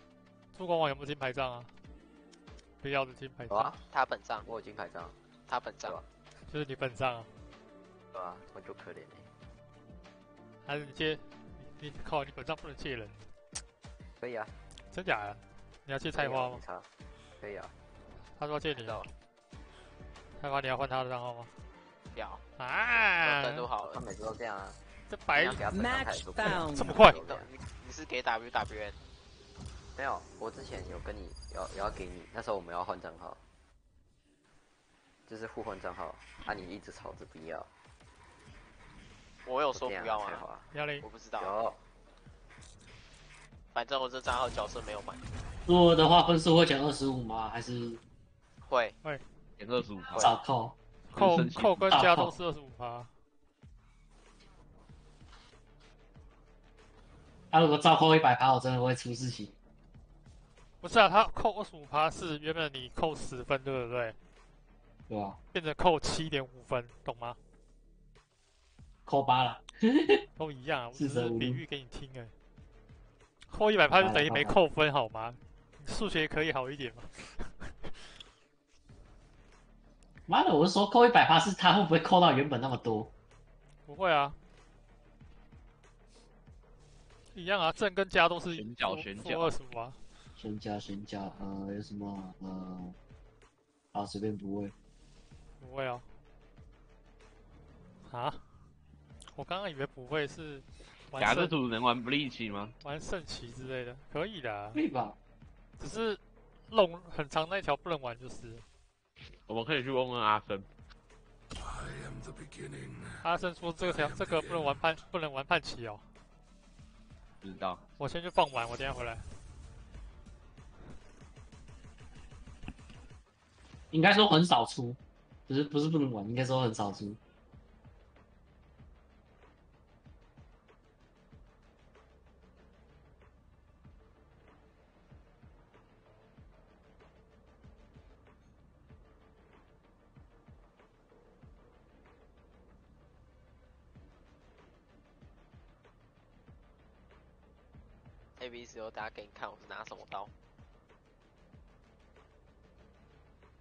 助攻网有没有金牌账啊？不要的金牌账，有啊，他本账，我有金牌账，他本账，就是你本账啊？对啊？我就可怜你。还是你借？你你靠，你本账不能借人，可以啊。真假的？你要借菜花吗。可以啊。他说借你的。菜花，你要换他的账号吗？要啊！登录好了，他每次都这样啊。这白 Match found 这么快你你你是给 WWN？没有，我之前有跟你要也要给你，那时候我们要换账号，就是互换账号，啊，你一直吵着不要。我有说不要吗？吗？要嘞，我不知道。有。反正我这账号角色没有满。如果的话，分数会减二十五吗？还是会会减二十五？少扣？扣扣跟加都是二十五趴。他、如果照扣一百趴，我真的会出事情。不是啊，他扣二十五趴是原本你扣十分，对不对？对啊？变成扣七点五分，懂吗？扣八了，都一样啊，我只是比喻给你听哎。扣一百趴就等于没扣分，好吗？数学可以好一点吗？妈的，我是说扣一百趴是他会不会扣到原本那么多？不会啊，一样啊，正跟加都是选角负负选角二十五啊。选加先加，呃，有什么呃，啊随便不会。不会哦。啊？我刚刚以为不会是玩假的主能玩 Bleach 吗？玩圣骑之类的，可以的啊。可以吧？只是弄很长那条不能玩，就是我们可以去问问阿森。阿生说这个条这个不能玩判不能玩判棋哦。不知道。我先去放完，我等下回来。应该说很少出，不是不是不能玩，应该说很少出。A B C 我等下给你看我是拿什么刀，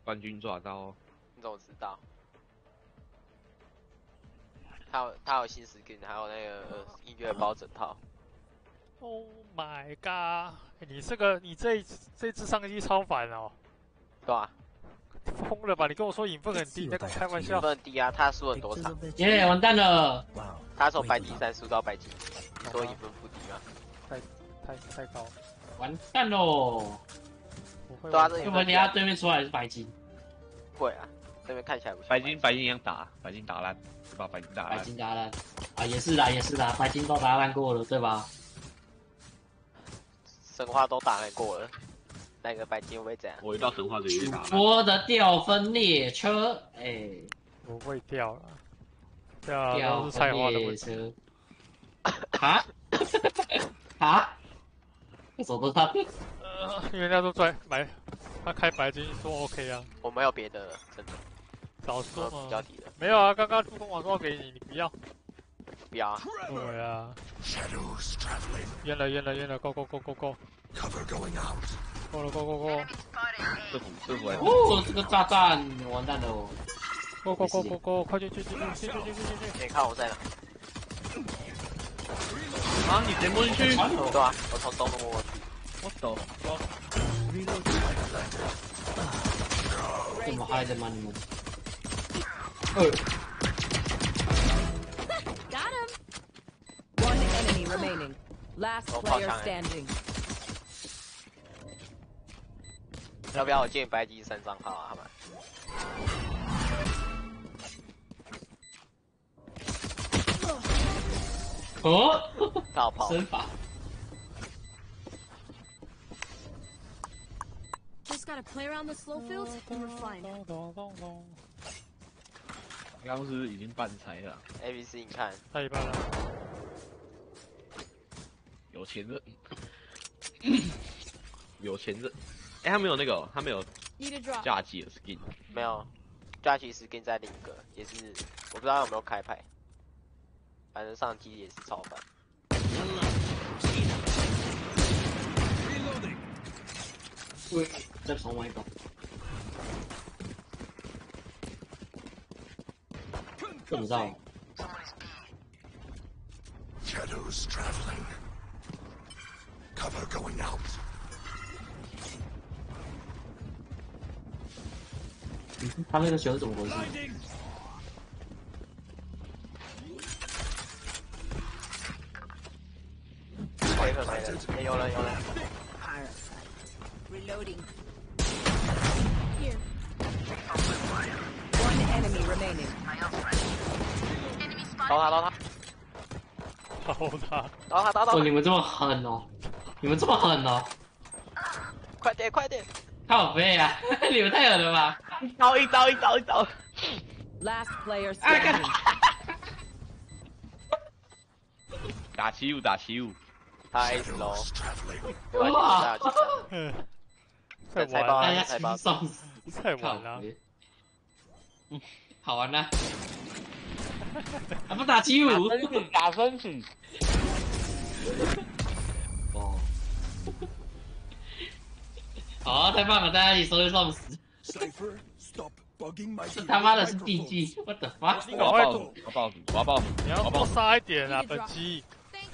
冠军抓刀，你怎么知道？他有他有新 skin，还有那个呃音乐包整套。Oh my god！、欸、你这个你这这只上机超烦哦。对啊。疯了吧？你跟我说影分很低，你在跟我开玩笑？影分很低啊，他输了多少。耶、完蛋了！他从白金三输到白金一，你说影分不低吗？太太太高，完蛋喽！对啊，这要不然等下对面出来是白金。会啊，对面看起来不白金白金一样打，白金打烂，对吧？白金打烂。白金打烂啊，也是啦，也是啦，白金都打烂过了，对吧？神话都打烂过了，那个白金会不会怎样？我一到神话就直接打烂。我的掉分列车，哎、不会掉了，掉了掉都是菜花的列问题。车。啊？啊？手都他。呃，因为人家都在买，他开白金说 OK 啊，我没有别的了，真的。早说嘛比。较低的，没有啊，刚刚助攻网说给你，你不要。不要啊。对啊。淹了淹了淹了，Go Go Go Go Go。Go 了 Go Go Go。这虎这虎还哦，这个炸弹完蛋了哦！Go Go Go Go Go，快去去去去进去进去进去。你看我在哪？啊！你直接摸进去？对啊，我从东摸过去。我走。这么嗨的吗你们？呃 Got him. One enemy remaining. Last player standing. 要不要我借你白金三张号啊？他们。哦，逃跑。身法。play around the slow fields and we're fine. 刚刚是不是已经半拆了？A B C，你看，太棒了。有钱的，有钱的。哎、他没有那个、他没有假期的 skin，没有假期 skin 在另一个，也是我不知道有没有开牌，反正上机也是超凡。喂，再重玩一个。不知道。Shadows traveling. Cover going out. 他那个球是怎么回事？回合没了，哎有了有了。Reloading. Here. One enemy remaining. 刀他刀他刀他，刀他刀他哦，！你们这么狠哦！你们这么狠哦！快点快点！靠背啊！你们太狠了吧！一刀一刀一刀一刀！Last player 啊 standing. 打七五打七五，太 low！哇 就是嗯，在菜包大家去啊菜包。送死！太晚了。嗯，好玩呐！还不打七五？打分子。哦，好，太棒了！大家一起收就送死这他妈的是地基！What the fuck？你赶快我要报警！我要报警！你要多杀一点啊，本机。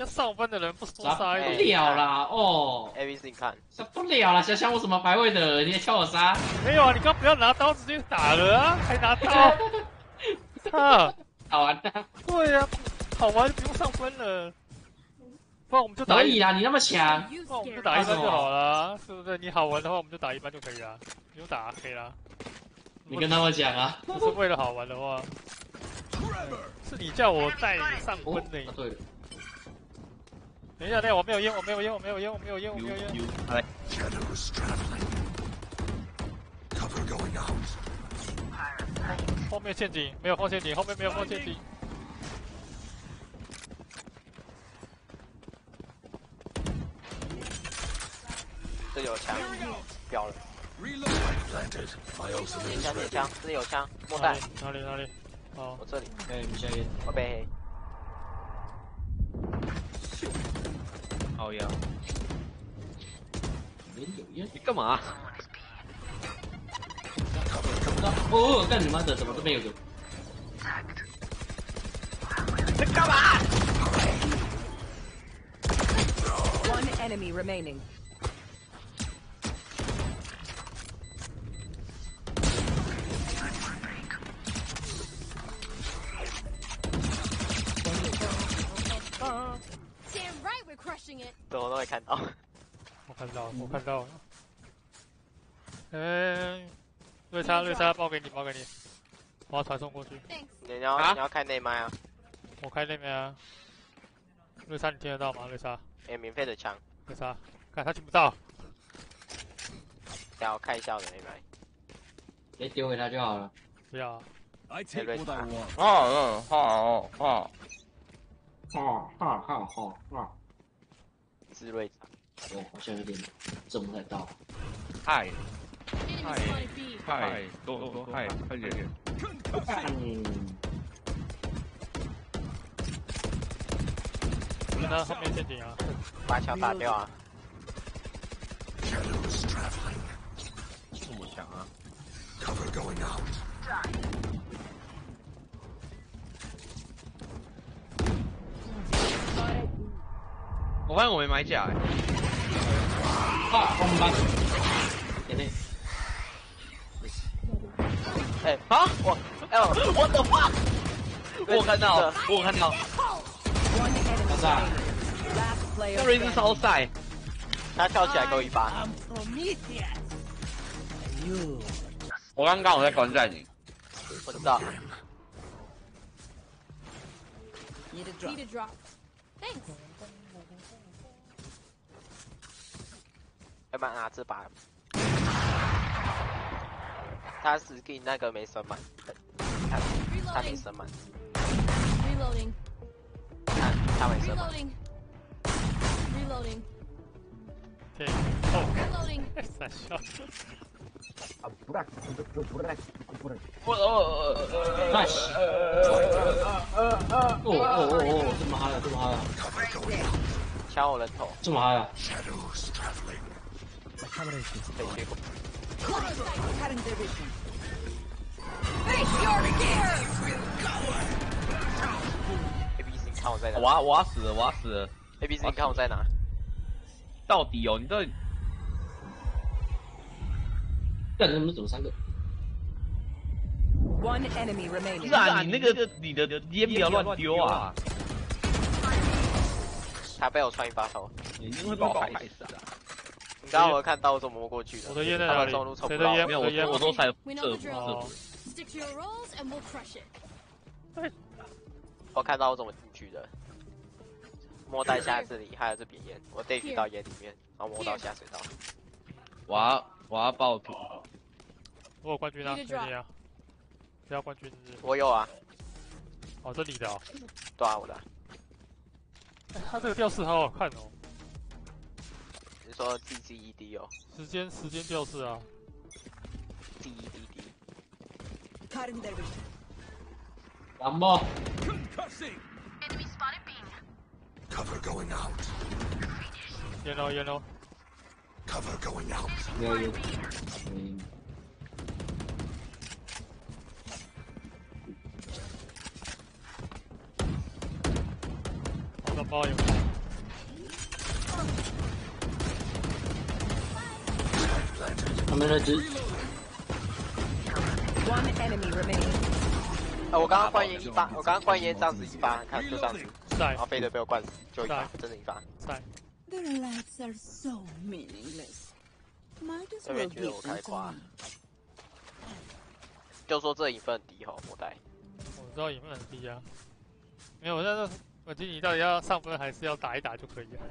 要上分的人不多杀一不点。了啦！哦，A B C，你看，杀不了啦！想想我什么排位的，你也敲我杀？没有啊，你刚不要拿刀直接打了啊，还拿刀。啊，好玩的。对呀、啊，好玩就不用上分了。不然我们就打一可以啦，你那么强，不然我们就打一般就好了，是不是？你好玩的话，我们就打一般就可以了，不用打可以了。你跟他们讲啊。不是为了好玩的话，是你叫我带你上分的。对了。等一下，等一下，我没有烟，我没有烟，我没有烟，我没有烟，我没有烟。Out. 后面陷阱没有放陷阱，后面没有放陷阱。这里有枪，掉了。点枪点枪，这里有枪，莫带哪里。哪里哪里？哦，我这里，哎，你下烟。我被好呀，没有烟。你干嘛？哦，干你妈的，怎么都没有人？在干嘛？One enemy remaining. 会看到。我看到，我看到了。嗯，瑞莎，瑞莎，包给你，包给你，我要传送过去。你要、啊你要开内麦啊？我开内麦啊。瑞莎，你听得到吗？瑞莎，哎、免费的枪，瑞莎，看他听不到。等下我看一下我的内麦。直接丢给他就好了。不要啊。I take take what I want. 哦哦哦哦，哈哈哈哈哈！我、哦、好像有点挣不太到。嗨，嗨，嗨，多多多，嗨，快点点。那后面这阱啊，把枪打掉啊！这么强啊！Cover going out. 我发现我没买假、欸。哈，我们班。哎，啊，我，哎呦，我的妈！我看到，我看到。啥子啊？这瑞斯超帅，他跳起来够一发。我刚刚我在观战你。我知道。Need a drop. Need a drop. Thanks. 要不然拿这把。他是给那个没升满，他他没升满，Reloading. 他他没升满。Reloading. Reloading. 对，哦，Reloading. 傻笑。我哦。哦哦哦哦，这么嗨啊，这么嗨啊，Cover going out. 敲我人头，这么嗨啊！Shadows traveling. 被切过。Cutting their vision. A B C，你看我在哪我要我要死了，我要死了！？A B C，你看我在哪？到底哦，你到底干他们怎么三个？One enemy remaining. 是啊，你那个你的烟不要乱丢啊，他被我穿一把头。你一定会把我害死啊！你刚刚我看到我怎么摸过去的？我的烟在哪里。谁的烟？没有，我我都我都才 We know 这 it. 我看到我怎么进去的。摸到下这里，还有这边烟，我 d a 到烟里面，然后摸到下水道。我要我要爆土，我有冠军啊谁啊？谁要冠军是是？我有啊，哦，这里的哦。对啊，我的啊。哎他这个吊饰好好看哦，你说 G G E D 哦时间时间吊饰啊。，D E D D。Cutting their vision. 蓝包，Concussing. Cover going out. 烟喽烟喽，Cover going out. 没有有。嗯，我的包有。他们那只.啊，我刚刚关烟一发，我刚刚关烟这样子一发，看就这样子，在然后飞的被我灌死，就一发，真的一发。在。Their lives are so meaningless. Might as 这 well 边觉 be 得我开挂就说这一份低吼，我带。我知道一分很低啊，没有，但是我建议你到底要上分还是要打一打就可以了。啊？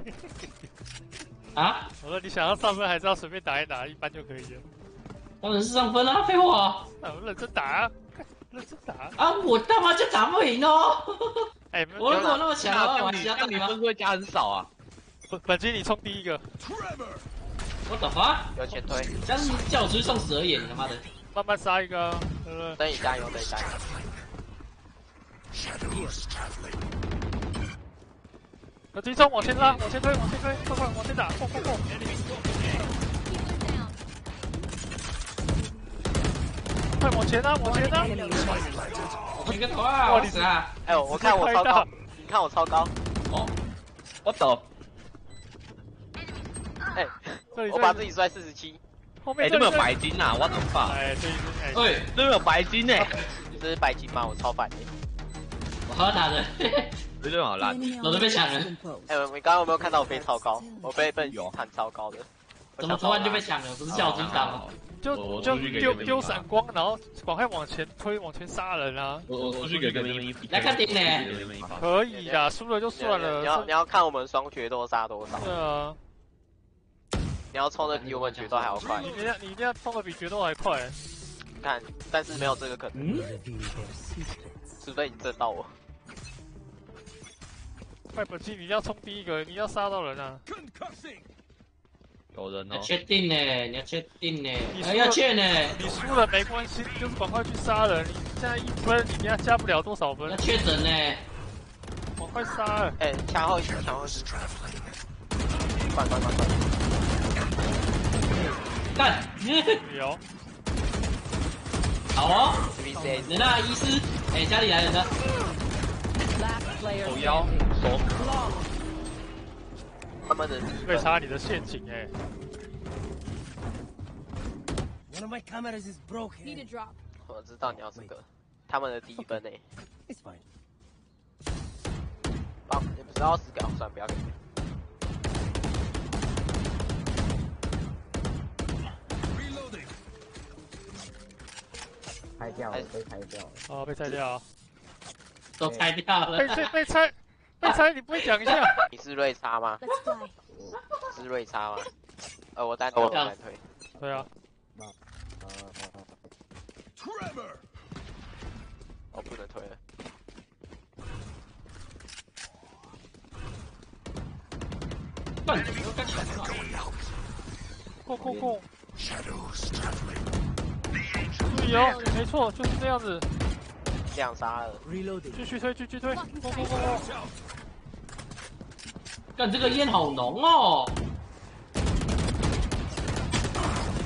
我说你想要上分还是要随便打一打，一般就可以了。当然是上分啦、废话那我认真打啊，认真打啊。啊！我他妈就打不赢哦！哎，我如果那么强的话，我还你是要打吗这样你分？数会加很少啊。本本机你冲第一个，我怎么！有前推，这样叫我出去送死而已，你他妈的！慢慢杀一个啊，对不对？等你加油，等你加油。有击中，往前拉，往前推，往前推，快快往前打，过过过。快往前啊，往前啊！我一个头啊！我死啊！哎呦，我看我超高，你看我超高。哦，我走。哎，我把自己摔四十七。哎，后面这边有白金呐，我怎么办？哎，这一只哎，对，这边有白金呢，这是白金吗？我超烦的。我好打的，这边好烂。我都被抢人。哎，你刚刚有没有看到我飞超高？我飞被弹超高的。怎么突然就被抢了？不是叫我出去打吗？就就丢丢闪光，然后赶快往前推，往前杀人啊！我我出去给这边一来看顶呢。可以呀，输了就算了。你要你要看我们双决斗杀多少？对啊，你要冲的比我们决斗还要快。你一定要你一定要冲的比决斗还快。你看，但是没有这个可能，除非你震到我。快本机，你要冲第一个，你要杀到人啊！有人哦你要。确定呢？你要确定呢？还你输了要确呢？你输了没关系，就是赶快去杀人。你现在一分，你家加不了多少分要。确诊呢？赶快杀！哎，抢后抢后 Shadows traveling. 快快快快！干！有，好哦。啊，医师，哎，家里来人了。手腰手慢慢的会杀你的陷阱哎你的 drop. 我知道你要这个他们的第一分呢老死掉算不要开掉了被开掉了哦被拆掉都拆掉了。被被被拆，被拆，你不会讲一下？你是瑞差吗.是瑞差吗？呃，我单推，我单推。对啊，Trevor. 我不能推了。干！你要干什么？Going out. 过过过，Shadows traveling. 注意哦，没错，就是这样子，两杀了，Reloading. 继续推，继续推。干这个烟好浓哦！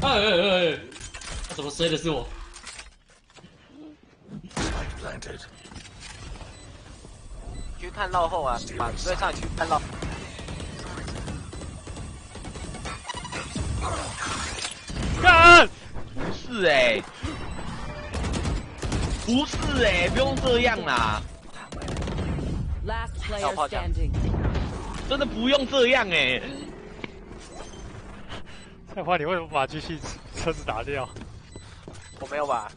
哎哎哎怎么摔的是我.去看绕后啊，把瑞上去看绕。干！不是哎，不是哎，不用这样啦要炮架 standing. 真的不用这样哎。菜花，你为什么把机器车子打掉？我没有把，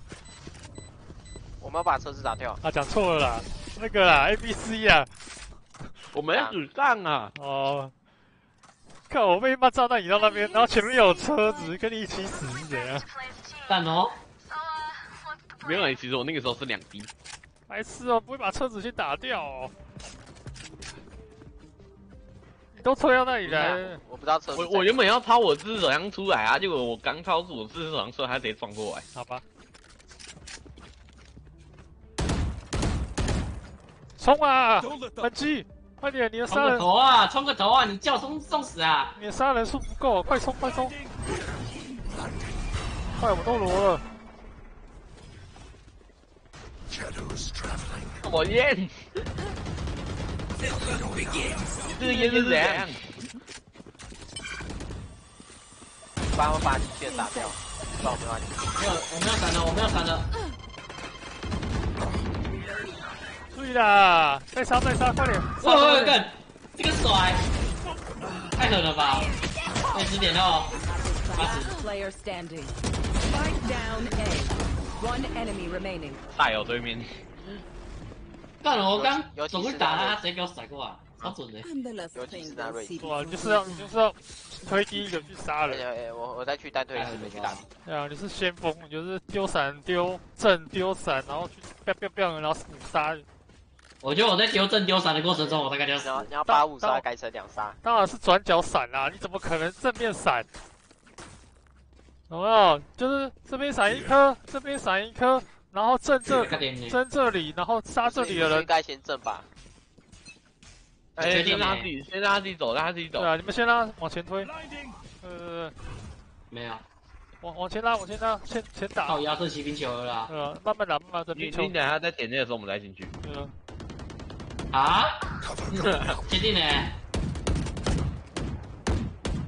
我们要把车子打掉。啊，讲错了啦，那个啦，A B C 啊。我们子上啊，哦。看我被骂炸弹引到那边，然后前面有车子跟你一起死是怎样？蛋哦，没有，其实我那个时候是两滴。白痴哦，不会把车子先打掉哦。你都推到那里来了，我不知道车子我我原本要抛我自手枪出来啊，结果我刚抛出我自手枪出来，他直接撞过来。好吧。冲啊！本机，快点，你的冲个杀人，头啊，冲个头啊！你叫冲送送死啊！你的杀人数不够，快冲快冲！快，我都罗了。shadows 把我把机器打掉，把我们把没有，我没有闪了，我没有闪了。注意了，被杀被杀，快点！哇，干，这个甩，太狠了吧！被指点到，One enemy remaining. 大有对面，干了，我刚尤其走过去是那打他，直接给我甩过啊，超准的。尤其是那瑞，哇，就是要就是要推第一个去杀人。哎我我再去单推一次没去打你，对啊，你是先锋，你就是丢闪丢正丢闪，然后去 biang biang biang，然后五杀。我觉得我在丢正丢闪的过程中，我大概就是你要你要把五杀改成两杀，当然是转角闪啦、你怎么可能正面闪？有没有？就是这边闪一颗，这边闪一颗，然后正这正这里，然后杀这里的人。应该先正吧？哎，先让他自己，先让他自己走，让他自己走对。啊，你们先拉往前推。呃，没有。往往前拉，往前拉，先前打。靠腰是骑兵球了啦。呃，慢慢打，慢慢打，你冰球。你等下在点那的时候，我们再进去。嗯。啊？确定呢？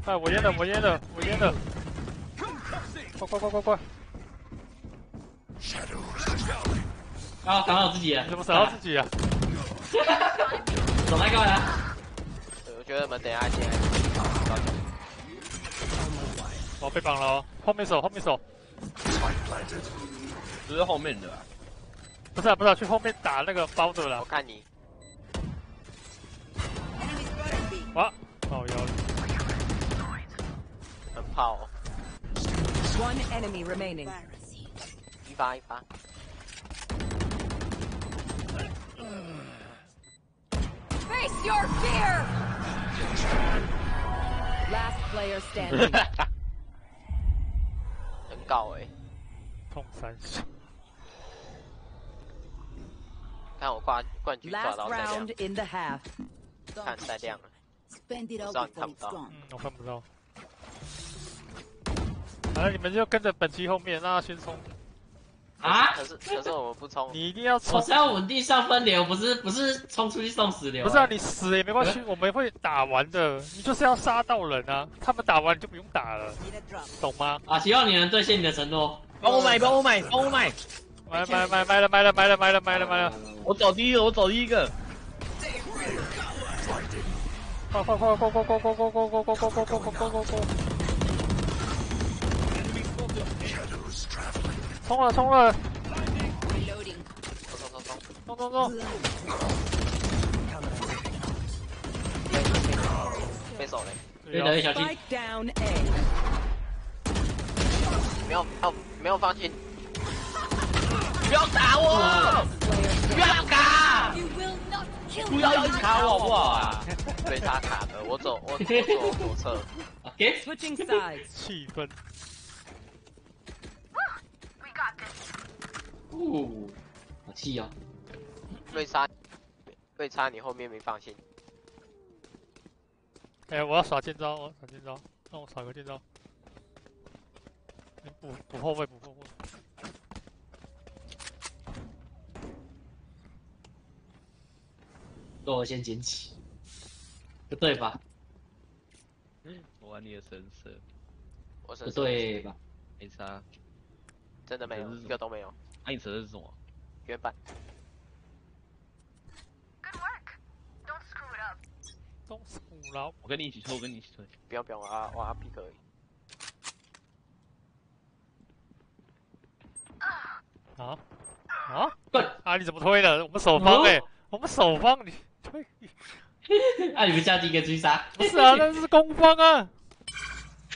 哎，我淹了，我淹了，我淹了！快快快快快！啊，打到自己怎么闪到自己啊？走来过来。我觉得我们等一下先。我被绑了哦，后面手，后面手。这是后面的啊。不是啊，不是啊，去后面打那个包的了我。看你。哇，好腰。很怕哦，One enemy remaining. 一发一发。 Face your fear! Last player standing. 很高哎、痛三下。看我冠冠军抓 Last 到再亮 round，in the half. 看再亮了。 Spend it 我 all 知道你 before 看不 it's 到。 gone. 嗯，我看不到。 反正你们就跟着本机后面，让他先冲。啊？可是可是我们不冲，你一定要冲我。是要稳定上分流，不是不是冲出去送死流。不是啊，你死也没关系，我们会打完的。你就是要杀到人啊，他们打完你就不用打了，懂吗？啊，希望你能兑现你的承诺。帮我买，帮我买，帮我买！买买买买了买了买了买了买了买了！我走第一个，我走第一个。快快快快快快快快快快快快快快快快快冲了冲了.冲冲冲冲！冲冲冲！飞手嘞，对的，小心。没有没有没有放弃，不要打我！不要打不要一直卡我好不好啊？被他卡的，我走我我走左侧 sides. 气氛。呜，好气哦。瑞莎瑞莎你后面没放心，哎，我要耍剑招，我要耍剑招，让我耍个剑招。你补补后卫，补后卫。那我先捡起，不对吧？我玩你的神社，我神不对吧？没差。真的没有一个都没有，那你神社是什么？原版东虎牢，我跟你一起推，我跟你一起推。不要不要，我要我阿 pick 而已。啊啊！啊！你怎么推的？我们守方哎、我们守方你推，啊，你们家第一个追杀？不是啊，那是攻方啊。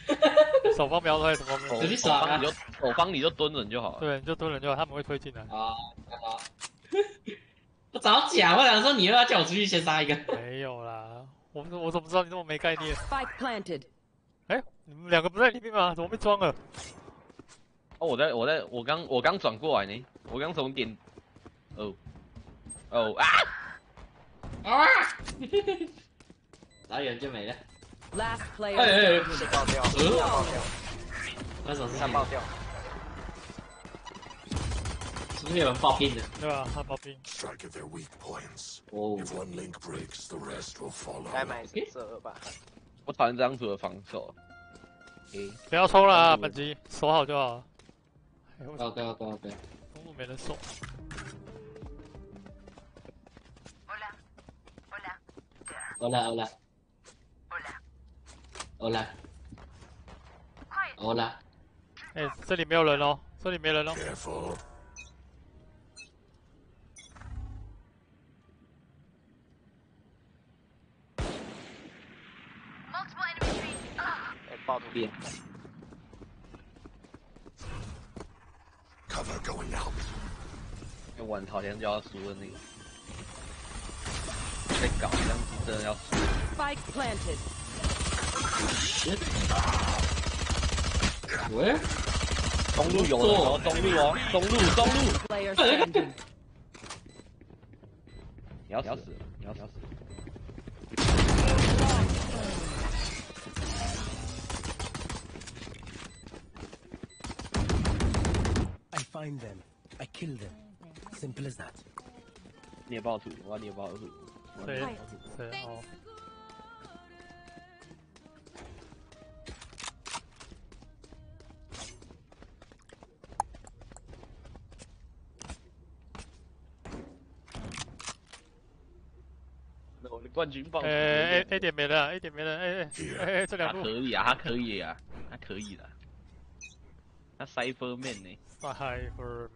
守方不要推，守方不要有点推。爽啊你就我帮你就蹲人就好了。对，你就蹲人就好，他们会推进来。啊，我 早讲，我想说你又要叫我出去先杀一个。没有啦，我我怎么知道你那么没概念？Spike planted. 哎、你们两个不在里面吗？怎么被装了？哦，我在我在我刚我刚转过来呢，我刚从点，哦，哦啊！啊！打远就没了。Last 哎 player 哎哎先爆掉，爆掉，爆掉，是不是有人爆兵的？对吧？他包兵。Strike at their weak points. 哦，If one link breaks, the rest will follow. 吧？我讨厌这张图的防守。不要冲了啊！本机守好就好了。哎，为什么 OK OK OK。公路没人守？好了好了。欧啦，欧啦，哎，这里没有人哦，这里没人哦。Careful. 哎，爆图变。Cover going out. 要玩好像就要输的那个，在搞这样的要输。Spike planted. 喂，中路有人哦，中路哦，中路中路。你要死了，你要死。I find them. I kill them. Simple as that. 猎豹图，我要猎豹图。我要谁猎豹图谁哦？冠军报。哎哎哎点没了，A 点没了，哎哎哎哎，这两他路可以啊，他可以啊，他可以的。他 Cyberman 呢？Cyberman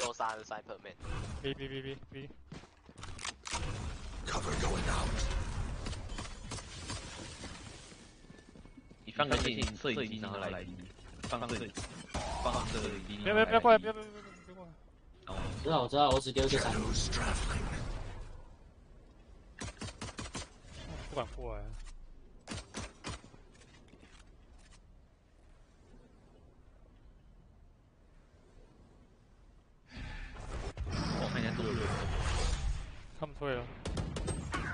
又杀了 Cyberman。B B B B B，Cover going out. 你放个摄影摄影机然后来，放摄影，放摄影机。不要不要不要过来，不要不要不要不要过来。我知道我知道，我只丢一个管过哎。我看见都是人，他们退了。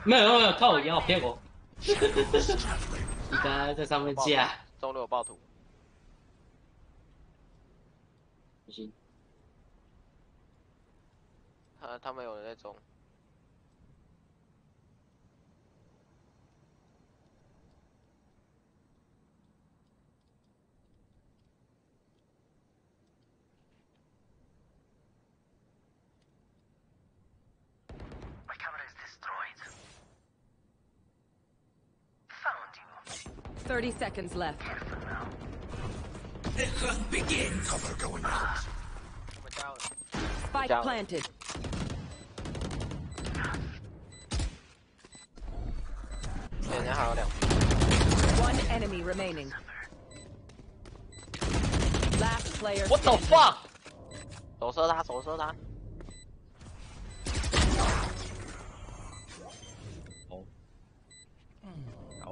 没有没有，看我烟，我骗过。你刚刚在上面借、啊？中路有暴徒。不行。他他们有那种。30 seconds left. The hunt begins. Cover going out. Spike planted. One enemy remaining. Last player. What the fuck? 手射他，手射他。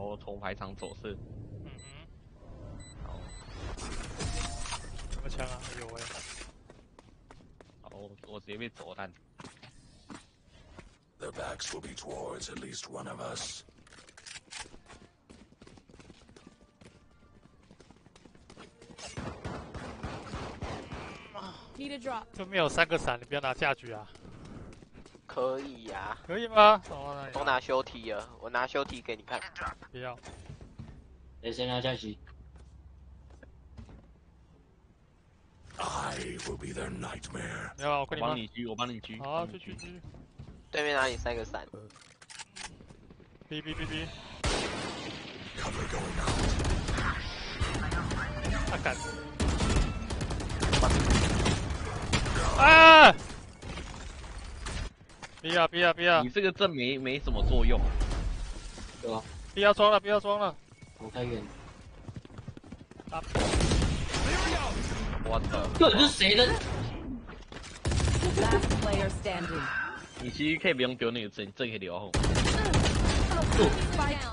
后从排场走势。嗯哼。好，什么枪啊？有哎我直接被走弹。Their backs will be towards at least one of us. Need a drop. 这边有三个伞，你不要拿下局啊。可以呀、可以吗？哦，那都拿修体了，我拿修体给你看。不要。谁先拿下去？I will be their nightmare. 没有啊，我我跟你。帮你狙，我帮你狙。好，帮你狙去去去。对面哪里三个伞？B B B B，Cover going out. 他敢。啊！不要不要不要你！这个阵没没什么作用。对吧？不要装了不要装了！我太远。我的，这是谁的？Last player standing. 你其实可以不用丢那个阵，这可以留后。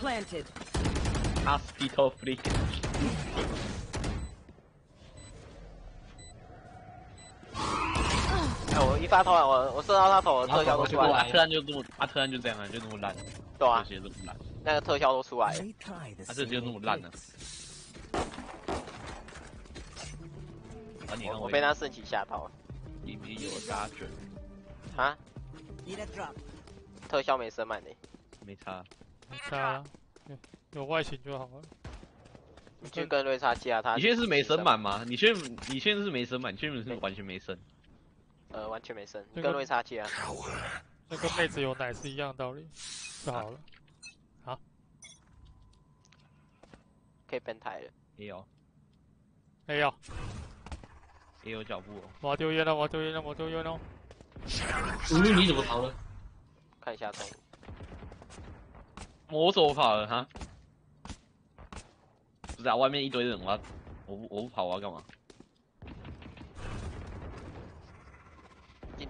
Planted. Hospital Flick。哎，我一发投篮，我我射到他头，我特效都出来啊，了，特案就这么，啊，突然就这样啊，就这么烂，对啊这些这么烂，那个特效都出来了。他这就这么烂呢。啊，你看我我被他圣骑吓到了里面有杀卷，啊.特效没升满呢，没差。没差，有有外形就好了。你去跟瑞莎架他。你现在是没升满吗？你现在你现在是没升满，你现在是完全没升。呃，完全没升，这个跟瑞莎架。那跟妹子有奶是一样的道理，就好了。好，可以变台了。也有没有，也有脚步哦。我要丢烟了，我要丢烟了，我丢烟了。嗯，你怎么逃了？看一下中，我走跑了哈。不是啊，外面一堆人，我要我不我不跑我要干嘛？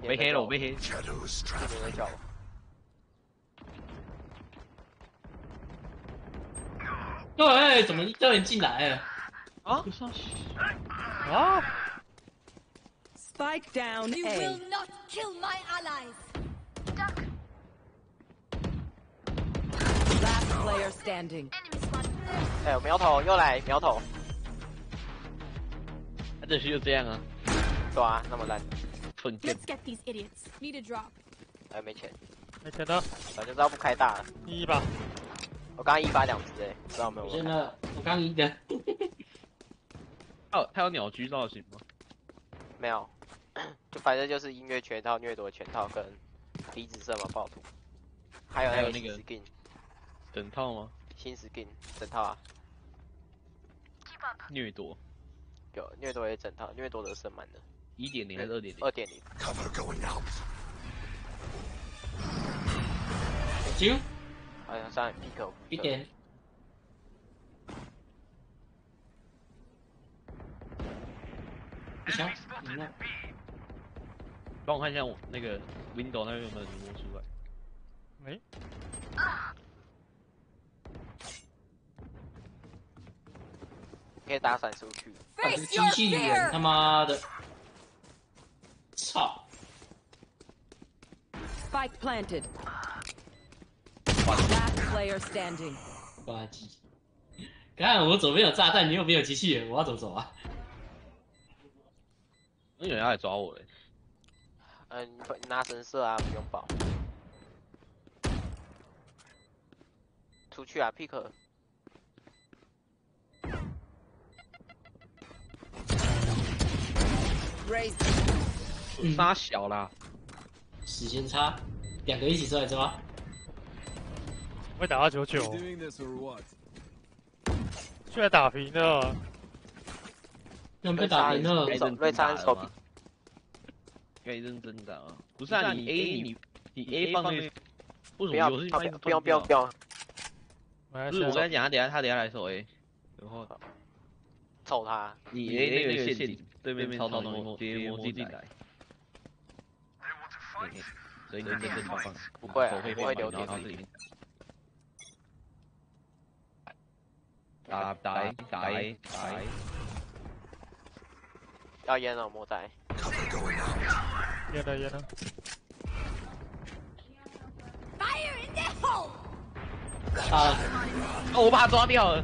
被黑了，我被黑。今年的脚。对，怎么一堆人进来了？啊？啊 Spike down You will not kill my allies. Last player standing. 哎，苗头又来苗头，他这是就这样啊，对啊，那么烂，Let's。get these idiots. Need a drop. 哎，没钱，没钱了，早就知道不开大了。一吧。我刚刚一发两只哎，知道没有我？现在我刚赢的，他 有他有鸟居造型吗？没有，就反正就是音乐全套、掠夺全套跟离子色嘛暴徒，还有那个还有那个 skin 整套吗？新 skin 整套啊，掠夺有掠夺也整套，掠夺的是满的，一点零还是二点零？二点零。Cover going out. 九好像上 pick 一点。不行，赢了。帮我看一下我那个 window 那边有没有人摸出来？没。可以打伞出去。啊，这机器人他妈的，操！Spike planted. Last player standing. 垃圾！看我左边有炸弹，你右边有机器人，我要怎么走啊？有人要来抓我嘞！嗯，你你拿神射啊，不用保。出去啊，pick。杀小啦，时间差，两个一起出来抓。会打到九九?居然打平了，要被打平了。该，认瑞真莎手打了吗？该认真打啊！不是啊，你 A 你你 A 放那，为什不要么游戏不要不要不要。不是我跟他讲，他等下他等下来手 A，然后凑他。你 A 那个陷阱对面超能摸直接摸进来，所以认真放，不会啊不会留点然后这里面打打打打 A，要烟了，莫仔。Cover going out. 烟了烟了，Fire in the hole! 啊，哦，我把他抓掉了。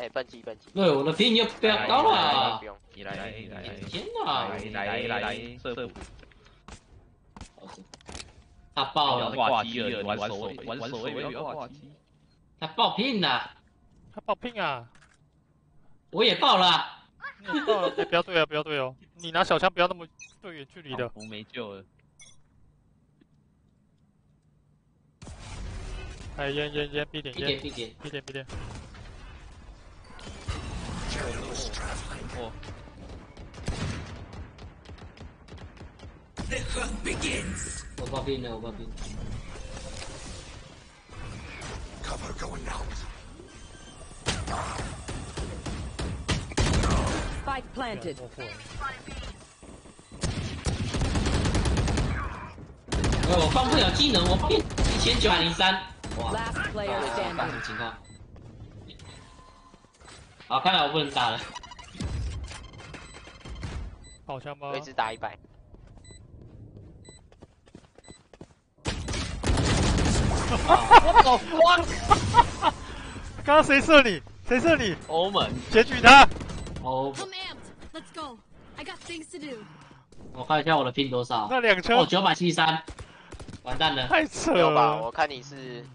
哎，笨鸡笨鸡。对，我的兵又飙高了不。用，你来，你来，天哪！来来来，射射。他爆了，挂机了，玩手玩手要挂机。他爆聘了，他爆聘啊！我也爆了。爆了，哎，不要对啊，不要对哦，你拿小枪不要那么对远距离的。我没救了。哎，烟烟烟，闭点闭烟，点闭点闭点闭点。哦，The hunt begins. 我爆聘了，我爆聘。Cover going out. Spike planted. 呃，我放不了技能，我变一千九百零三。哇大.什么情况？好，看来我不能打了。好枪吗我？一直打一百。我走光。刚刚谁射你？谁射你？欧门，检举他。哦，I'm amped. Let's go. I got things to do. 我看一下我的拼多少。那两枪哦，九百七十三，完蛋了，太扯了吧？了。我看你是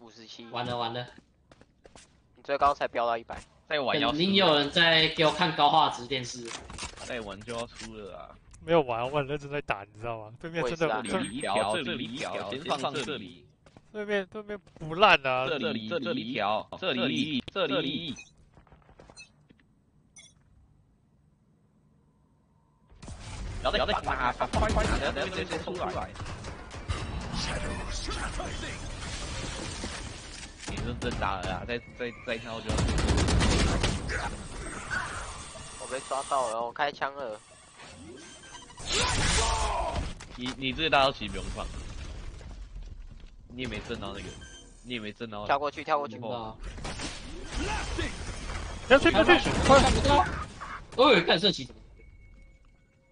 五十七，完了完了，你最高才飙到一百。再玩要肯定有人在给我看高画质电视。再玩就要输了啊！没有玩，我很认真在打，你知道吗？对面真的这里一条，这里一条，先放这里，对面对面不烂啊。这里这里一条，这里这里。然后再把把把快快点的直接出来。你认真打了啊！再再再看我就。我被抓到了，我开枪了。你你这个大招其实不用放，你也没震到那个，你也没震到。跳过去，跳过去。不要去，不要去，快。哦，干射击，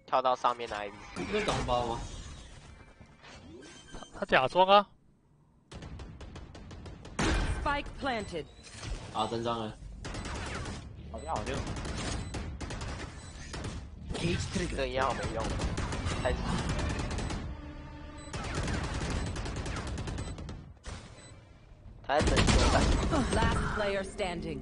跳到上面的 IV。你是懂包吗？他假装啊。Spike planted. 啊，真装了。好像好像。这一样没用，开始。他在等修改。Last player standing.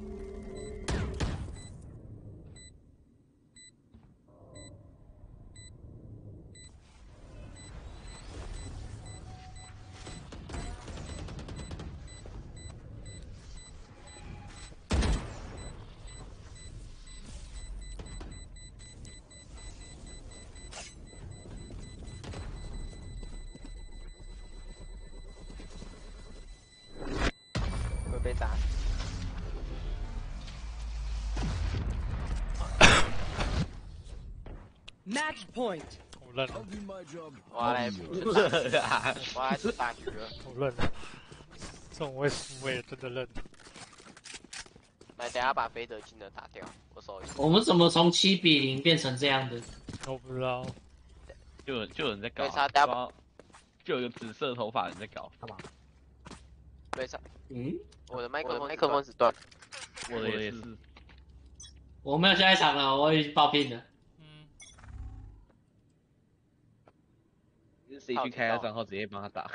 Point. 我认了，我我要来补大局了。我认了。这种会输诶，真的认。来，等下把菲德金的打掉，我手一下。我们怎么从七比零变成这样的？我不知道。就有就有人在搞对他等下啊，就有一个紫色头发人在搞，干嘛？为啥，嗯，我的麦克风麦克风是断，我的也是。我没有下一场了，我已经爆病了。谁去开他账号直接帮他打？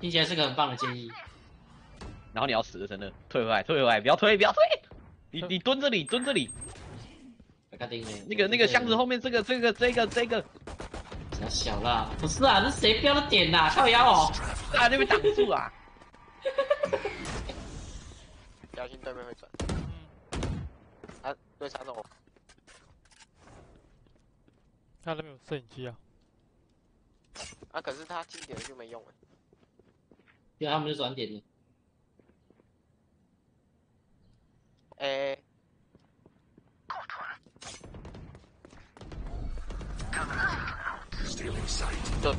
听起来是个很棒的建议。然后你要死了，真的退回来，退回来，不要退，不要退！你 你蹲这里，蹲这里。那个那个箱子后面这个这个这个这个，小小啦，不是啊，这谁标的点呐？靠腰哦，啊那边挡住啊！小心对面会转。啊，对杀我。他那边有摄影机啊。啊，可是他近点就没用了。对，他们就转点了。诶。Sight. 就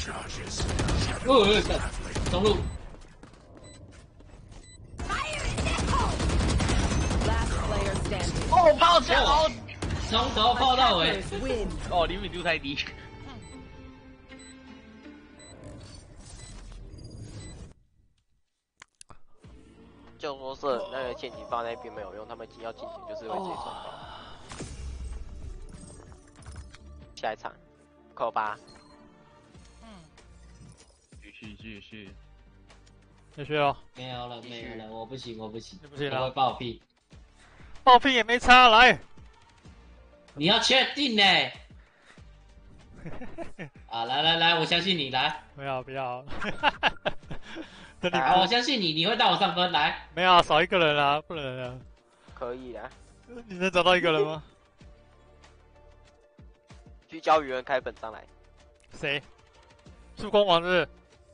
planted. Charges. 哦，中路。哦，炮枪哦，从头炮到尾。哦，灵敏度太低。就说是那个陷阱放在那边没有用，他们要进去就是会直接撞到。下一场，扣八。继续继续。继续哦。没有了，没有了，我不行，我不行，不行了我会爆屁。爆屁也没差，来。你要确定呢？啊，来来来，我相信你，来。不要不要。等你好，我相信你，你会带我上分，来。没有少一个人啊，不能啊。可以啊。你能找到一个人吗？去教鱼人开本上来。谁？助攻王是？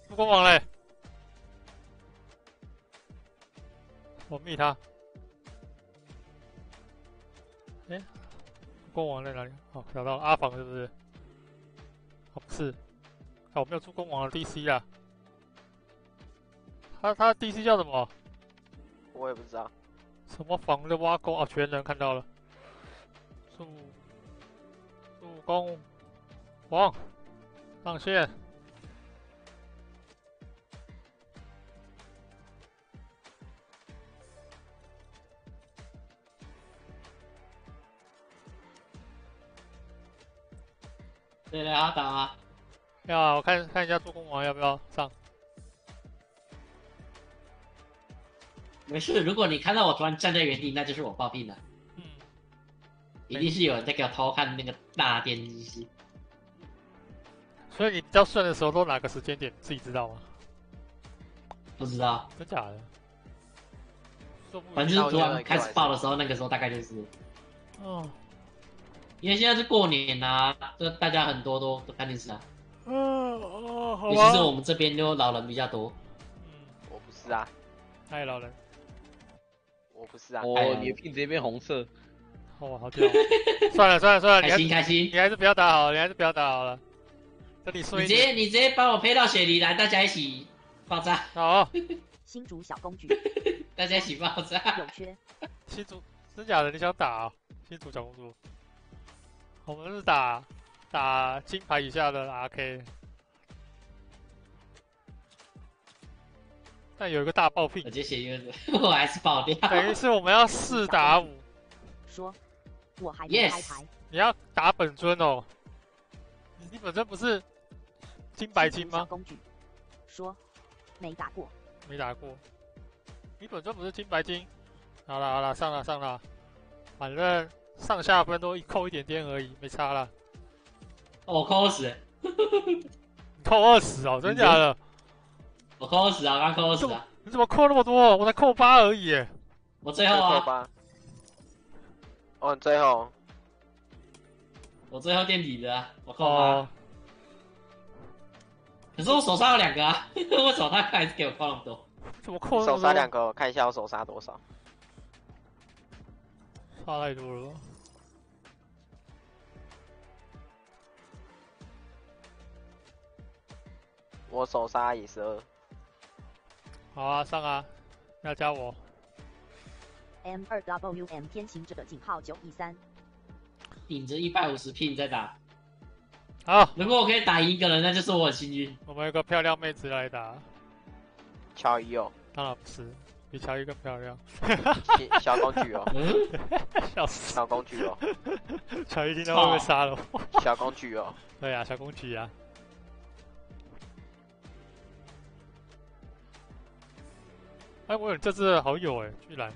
助攻王嘞？我密他。哎，助攻王在哪里？哦，找到阿房是不是？哦，不是。哦，我没有助攻王的 DC 啊。他他 DC 叫什么？我也不知道。什么房的挖沟啊？全人看到了。助助攻王上线。对对，要打吗？要啊，我看看一下助攻王要不要上。没事，如果你看到我突然站在原地，那就是我暴病了。嗯，一定是有人在给我偷看那个大电机。所以你要顺的时候都哪个时间点自己知道吗？不知道，真假的？反正就是昨晚开始爆的时候，那个时候大概就是。哦。因为现在是过年呐、啊，这大家很多都都看电视啊。嗯哦，好尤其是我们这边就老人比较多。嗯我不是啊，太，老人。我不是啊。哦，你的屏直接变红色。哦，好屌！算了算了算了，开心开心，你还是不要打好了，你还是不要打好了。等你说你直接你直接帮我配到雪梨来，大家一起爆炸。好。新竹小公举，大家一起爆炸。有缺。新竹真假的？你想打、啊、新竹小公主？我们是打打金牌以下的 RK，但有一个大爆品，我直接写一个，我还是爆掉。等于是我们要四打五。说，我还没开牌。你要打本尊哦，你本尊不是金白金吗？工具说，没打过，没打过。你本尊不是金白金？好了好了，上了上了，反正。上下分都一扣一点点而已，没差了。我扣二十，你扣二十哦，真假的？我扣二十啊，刚扣二十啊。你怎么扣那么多？我才扣八而已。我最后啊。扣八。哦，最后。我最后垫底的，我扣八。可是我手上有两个啊，为什么他还是给我扣那么多？怎么扣手杀两个？我看一下我手杀多少。差太多了。我手杀也是二。好啊，上啊，要加我。M 二 W M 天行者的井号九一三，顶着一百五十 P 再打。好，如果我可以打赢一个人，那就是我很幸运。我们有个漂亮妹子来打。乔伊哦。当然不是。比乔伊更漂亮，小公举哦，笑死，小公举哦，乔伊听到会被杀了，小公举哦，对呀、啊，小公举啊，哎，我有这次好友哎，居然，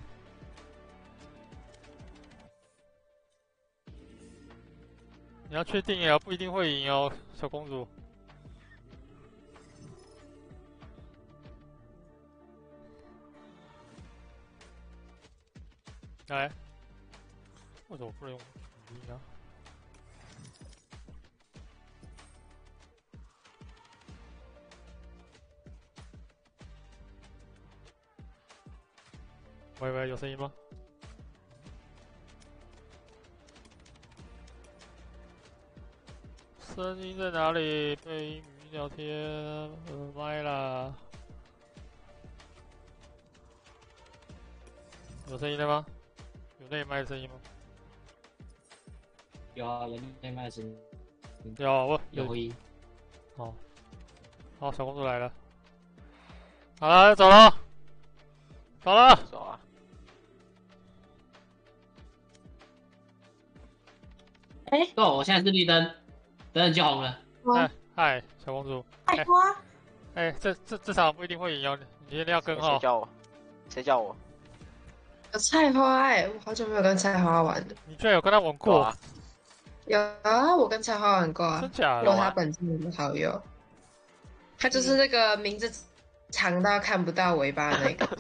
你要确定呀，不一定会赢哦，小公主。来，为什么不能用主力呢？喂喂，有声音吗？声音在哪里？被语音聊天，耳麦啦。有声音了吗？有内麦的声音吗？有啊，有内麦的声音。有我有回音。好，好，小公主来了。好了，走了，走了。走啊！哎，够，我现在是绿灯，等等就红了。嗨嗨，小公主。菜花。哎，这这这场不一定会赢哦，你一定要跟哦。谁叫我？谁叫我？有菜花哎、我好久没有跟菜花玩了。你居然有跟他玩过？啊、有啊，我跟菜花玩过啊。真假他本身的好友。他就是那个名字长到看不到尾巴的那个。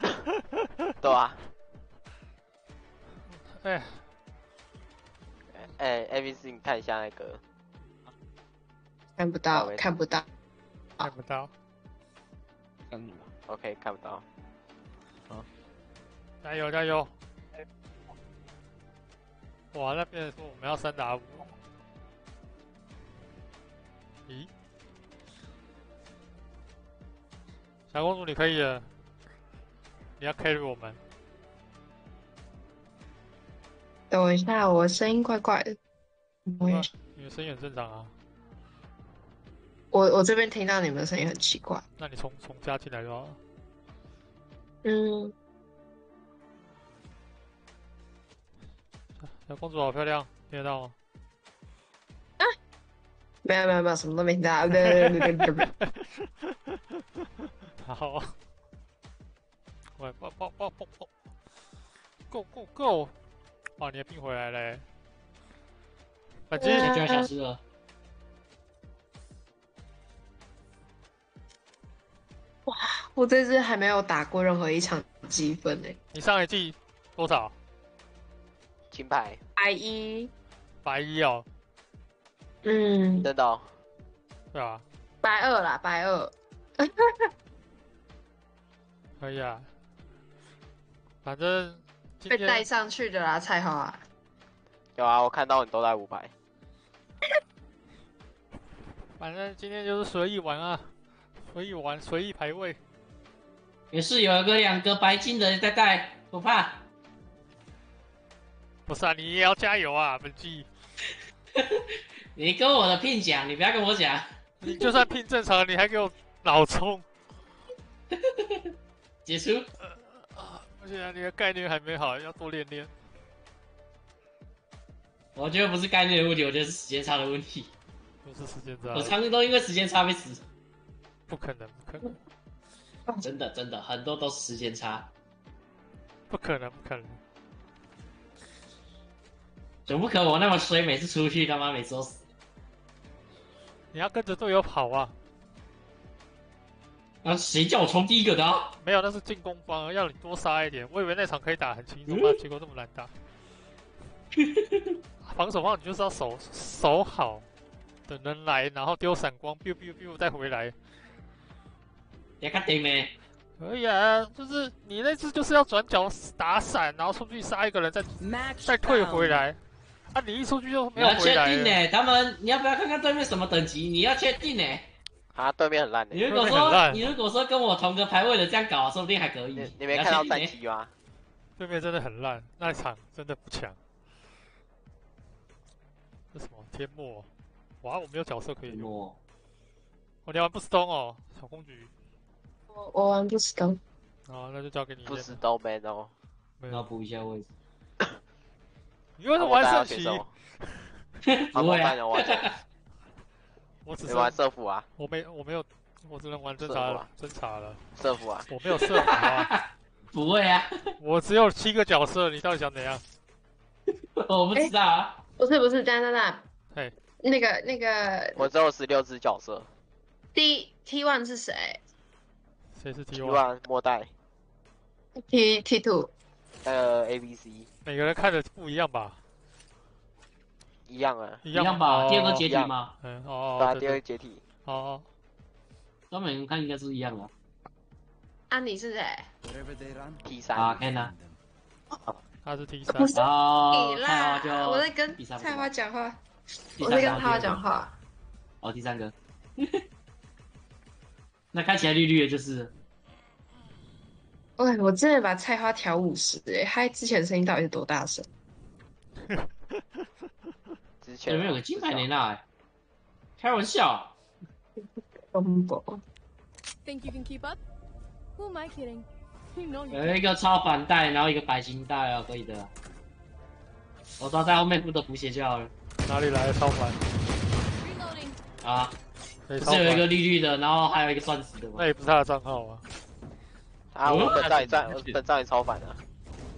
对啊。哎。哎，A B C，你看一下那个。看不到，看不到，看不到。看你 OK，看不到。加油加油！哇，那边说我们要三打五。咦？小公主你可以的，你要 carry 我们。等我一下，我声音怪怪的。我也你的声音很正常啊。我我这边听到你们的声音很奇怪。那你从从家进来就好了。嗯，小公主好漂亮，听得到吗？没有没有没有，什么都没听到。对对对对对。好。喂，抱抱抱抱抱，Go Go Go！哇，你的病回来嘞！反击！就要消失了。哇，我这次还没有打过任何一场积分呢。你上一季多少？金牌。白一。白一哦。嗯。真的、哦。对啊。白二啦，白二。可以啊。反正被带上去的啦，菜花。有啊，我看到你都在五百。反正今天就是随意玩啊，随意玩，随意排位。也是有一个两个白金的在带，不怕。不是啊，你也要加油啊，本季。你跟我的聘讲，你不要跟我讲。你就算聘正常，你还给我脑冲。结束。而且你的概率还没好，要多练练。我觉得不是概率的问题，我觉得是时间差的问题。不是时间差。我常常都因为时间差被死。不可能，不可能。真的真的，很多都是时间差。不可能，不可能。总不可能我那么衰，每次出去他妈每次都死。你要跟着队友跑啊！啊，谁叫我冲第一个的、啊？没有，那是进攻方，要你多杀一点。我以为那场可以打很轻松，嗯、结果这么难打。防守方你就是要守守好，等人来，然后丢闪光，biu biu biu 再回来。你看对没？可以啊，就是你那次就是要转角打闪，然后出去杀一个人，再再退回来。啊，你一出去就没有回来。你要确定呢，他们你要不要看看对面什么等级？你要确定呢。啊，对面很烂的。你如果说你如果说跟我同个排位的这样搞，说不定还可以。你你没看到战绩吗？对面真的很烂，那一场真的不强。这什么天幕？哇，我没有角色可以用。我你要玩不死东哦，小公举。我我玩不死东。哦，那就交给你。不死东 man 哦。要补一下位置。你为什么玩圣骑？不会啊。我只是玩射辅啊。我没我没有，我只能玩侦查了，侦查了。射辅啊。我没有射辅啊。不会啊。我只有七个角色，你到底想怎样？我不知道啊。不是不是，等等等。嘿。那个那个。我只有十六只角色。T T one 是谁？谁是 T one？末代。T T two。呃，A B C。每个人看着不一样吧？一样啊，一样吧？第二个解体吗？嗯，哦，对啊，第二个解体。哦，专门看应该是一样的。啊，你是谁？T 三。啊，看呐。他是 T 三。不是哦，你啦，我在跟菜花讲话，我在跟他讲话。哦，第三个。那看起来绿绿的就是。喂，我真的把菜花调五十哎，他之前声音到底是多大声？之前有没有个金牌雷娜？哎，开玩笑。东宝。Think you can keep up? Who am I kidding? You know you. 有一个超凡带，然后一个白金带啊，可以的。我抓在后面负责补血就好了。哪里来的超凡？Reloading. 啊，是有一个绿绿的，然后还有一个钻石的吗。那也不是他的账号啊。啊，我本账也在，我本账也超反的。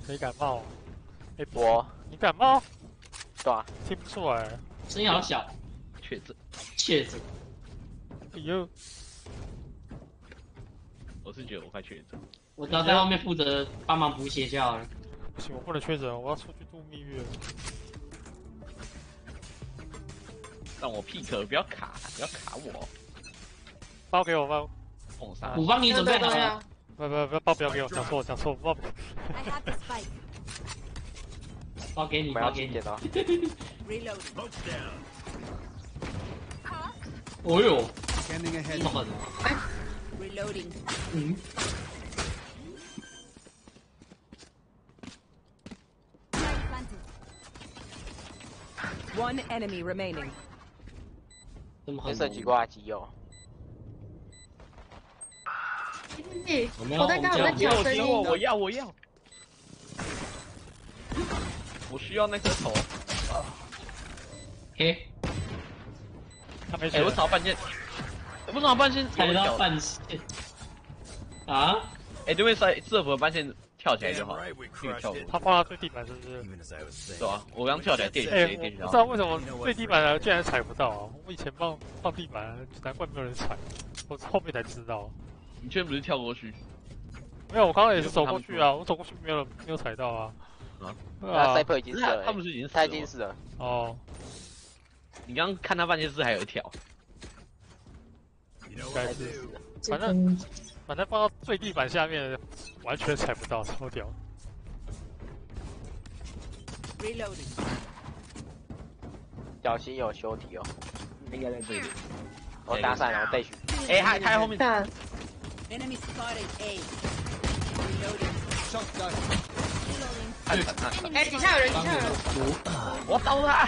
谁感冒？哎，我。你感冒？对啊。听不出来。声音好小。确诊。确诊。哎呦。我是觉得我快确诊。我只要在外面负责帮忙补血就好了。不行，我不能确诊，我要出去度蜜月。让我 pick，不要卡，不要卡我。包给我包。我帮你准备好了。不不不，包不要给我，讲错讲错，包。I have the spike. 包给你，包给你。Reload. 哦呦，这么狠！Reloading. 嗯，One enemy remaining. 这么黑色几挂机我在刚刚在我们要调声音我我要我要，我需要那颗头。嘿，哎、他没血我找半线，为什么半线踩到半线啊？哎、对面赛射服半线跳起来就好，可以跳。他放到最地板是不是？对啊，我刚跳起来电哎、电电我不知道为什么最地板的竟然踩不到啊！我以前放放地板，难怪没有人踩，我后面才知道。你确定不是跳过去？没有，我刚刚也是走过去啊，我走过去没有没有踩到啊。啊，那 Cypher 已经死了，他不是已经死已经死了。哦，你刚刚看他半件事还有一条，应该是，反正反正放到最地板下面，完全踩不到，超屌。Reloading. 小心有修体哦，应该在这里。我打闪了，我带去。哎，他他在后面。Enemy spotted A. Reloading. Shotgun. 哎，底下有人，底下有人，我刀他！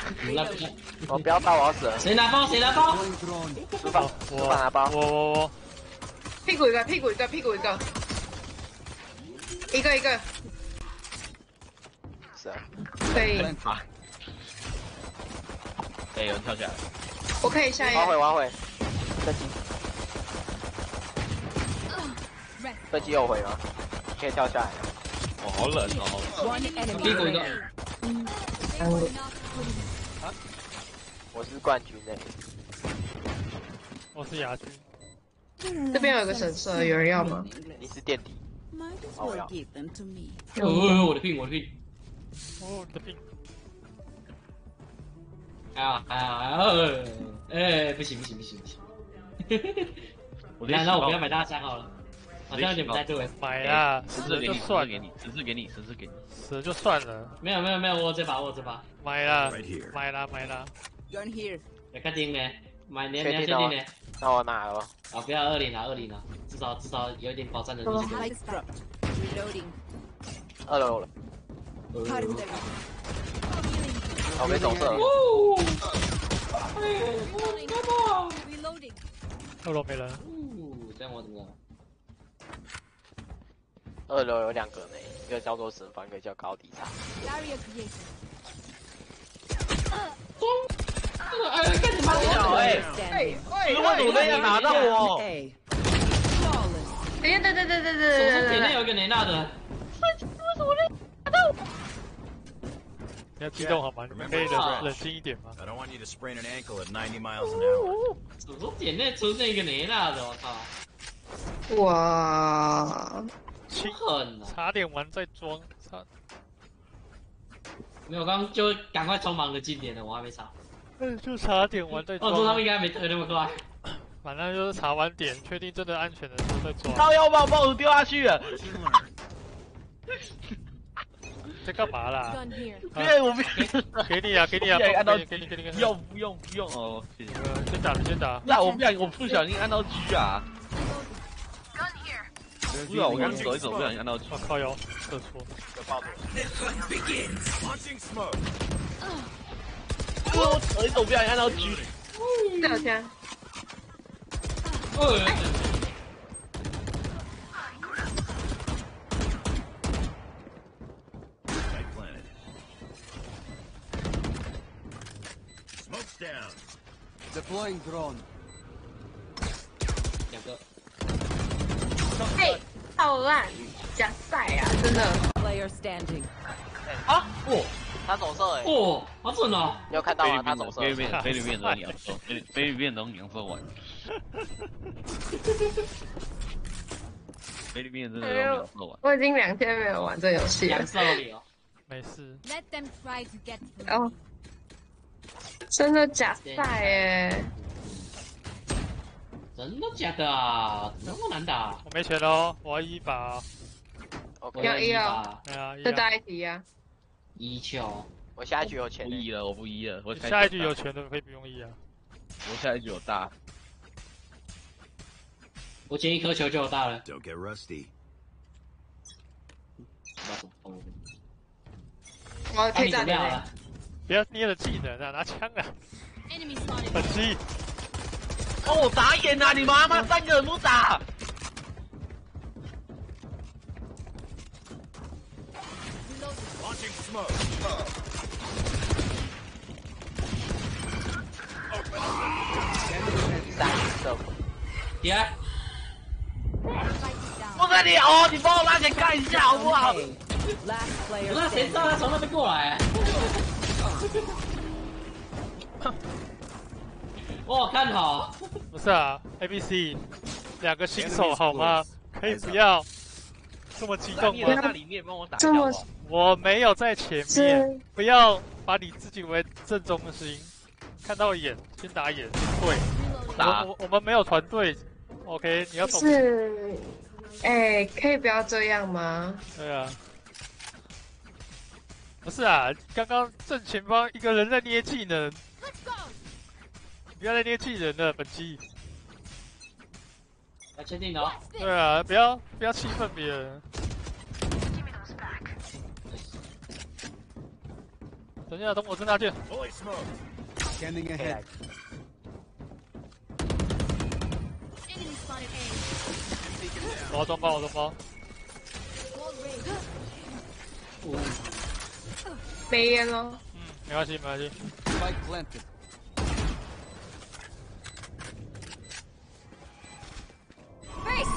我不要刀，我要死了。谁拿包？谁拿包？书包，书包拿包。我我我，屁股一个，屁股一个，屁股一个，一个一个，是啊。可以，啊！哎，有人跳起来。我可以下一挖回个。挖回，飞机，飞机有回吗？可以跳下来。哦，好冷哦。屁股一个 remaining.，我是冠军诶，我是亚军。这边有个神社，有人要吗？你是垫底。哦，我要。我的病，我的病。哦，你的病。哎呀哎呀，呃哎，不行不行不行不行。我那那我不要买大箱好了，好像有点不太对。买啦，十次给你，十就算了，次给你，十次给你，十次给你。死了就算了。没有没有没有，我这把我这把。买啦买啦，买啦。Gun here. 来看定没，买年确定哦年确定呢。那我拿了。啊，不要二零了，二零了，至少至少有一点保障的东西。Reloading. 二楼了.我没走射。Reloading. 二楼没人。哦，这样我怎么样？二楼有两个呢，一个叫做神方，一个叫高低差。Barrier created. 哎，哎，Standing. 为什么你那样拿到我？等下，等等等等等手上等等，点内有一个雷纳的，激动好吗？你们可以冷冷静一点吗？I don't want you to sprain an ankle at 90 miles an hour. 手上点内出那个雷纳的，我操，哇，亲狠啊！差点完再装，差没有，刚刚就赶快匆忙的进点了，我还没查。嗯，就差点完再澳洲他们应。该没推那么快。反正就是查完点，确定真的安全的时候再装。他要把我帽子丢下去了。在干嘛啦为我不给你啊，给你啊，给你，给你，给你，给你。不用不用不用哦，谢谢。呃，先打，先打。那我不小心我不小心按到狙啊。需要我跟你走一走不小心按到靠靠腰撤出再发动我一走不想心到狙这两天 Deploying drone. 哎，好烂，假赛啊，真的。Player standing. 啊！哇他走射哎，哇，好准哦！你有看到吗？他走射。菲律宾菲律宾都两说，菲律菲律宾都两说完。菲律宾真的都两说完。我已经两天没有玩这游戏了没事。Let them try to get. 哦，真的假赛哎！真的假的啊？这么难打？我没钱喽，我要一把。我要一要把对啊，一再啊。大一题啊！一球，我下一局有钱呢。不一了，我不一了，我下一局有钱的可以不用一啊。我下一局有大。我我捡一颗球就有大了。Don't get rusty. 我可以站的啊你怎么样了。不要捏了技能啊，拿枪啊！Enemy spotted. 哦，我打眼啊！你妈妈三个人不打。来，不是你哦，你帮我拉起来看一下好不好那谁知道他从那边过来、啊？我有看好，不是啊，A B C 两个新手好吗？可以不要？这么激动吗在？里面帮我打一这么下好不好？我没有在前面，不要把你自己为正中心，看到眼先打眼，对，打。我我我们没有团队，OK，你要懂，是，哎、可以不要这样吗？对啊。不是啊，刚刚正前方一个人在捏技能，不要再捏气人了，本机。来确定哦。对啊，不要不要气愤别人。等一下，等我真拿剑。Fully smoked. Scanning ahead. Enemy spotted A. 我要装包，我装包。Wall raised. 没烟喽。嗯，没关系，没关系。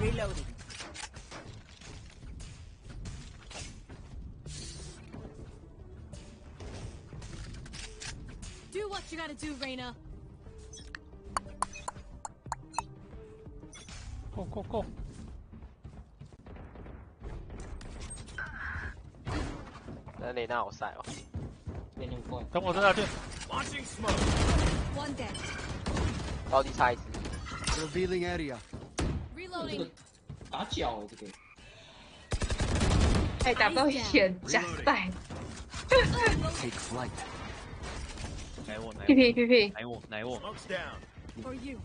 Reloading. Do what you gotta do, Reyna. Go go go！那雷娜好晒哦。变那么快，等我真拿剑。Launching smoke. One dead. 高低差一只，Revealing area. 这 Reloading. 个打脚这个，哎、打不到眼，假赛。Take flight. 奶我奶屁屁屁屁，奶我奶我，Smoke's down. For you.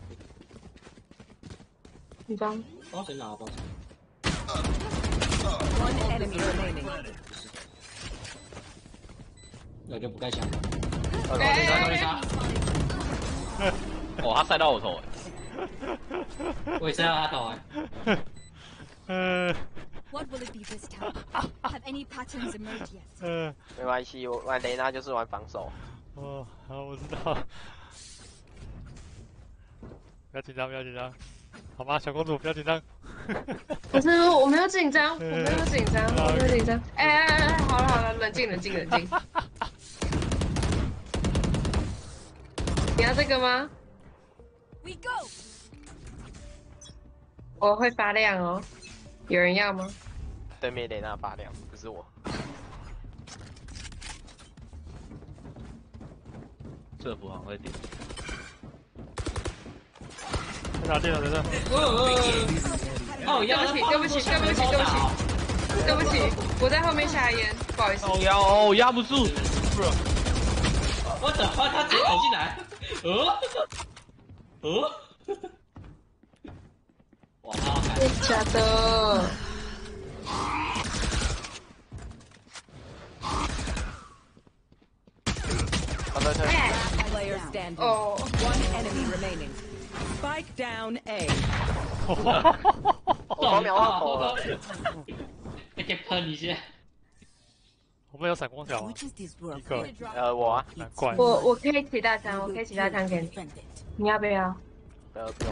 你装。包谁拿包谁？One enemy remaining. 那就不盖枪。高高丽莎高丽莎，哦，他晒到我头，我也是要他头哎。呃 What will it be this time? Have any patterns emerged yet? 呃，没关系，我玩雷娜就是玩防守。哦，好，我知道。不要紧张，不要紧张，好吗？小公主，不要紧张。不是，我没有紧张，我没有紧张，我没有紧张。哎哎哎哎，好了好了，冷静冷静冷静。你要这个吗？We go. 我会发亮哦。有人要吗？对面雷娜发亮，不是我。这不好像会点。在拿剑了，在这。哦，对不起对不起对不起对不起对不起，我在后面下烟，不好意思。哦压哦压不住，我等花他直接走进来，呃，呃，真的假的？哦、oh, okay.，One enemy remaining. Spike down A. 哈哈哈哈哈哈！再喷你先。我们有闪光条吗？一个，呃，我啊，难怪。我我可以起大枪，我可以起大枪给你。你要不要？不要不要。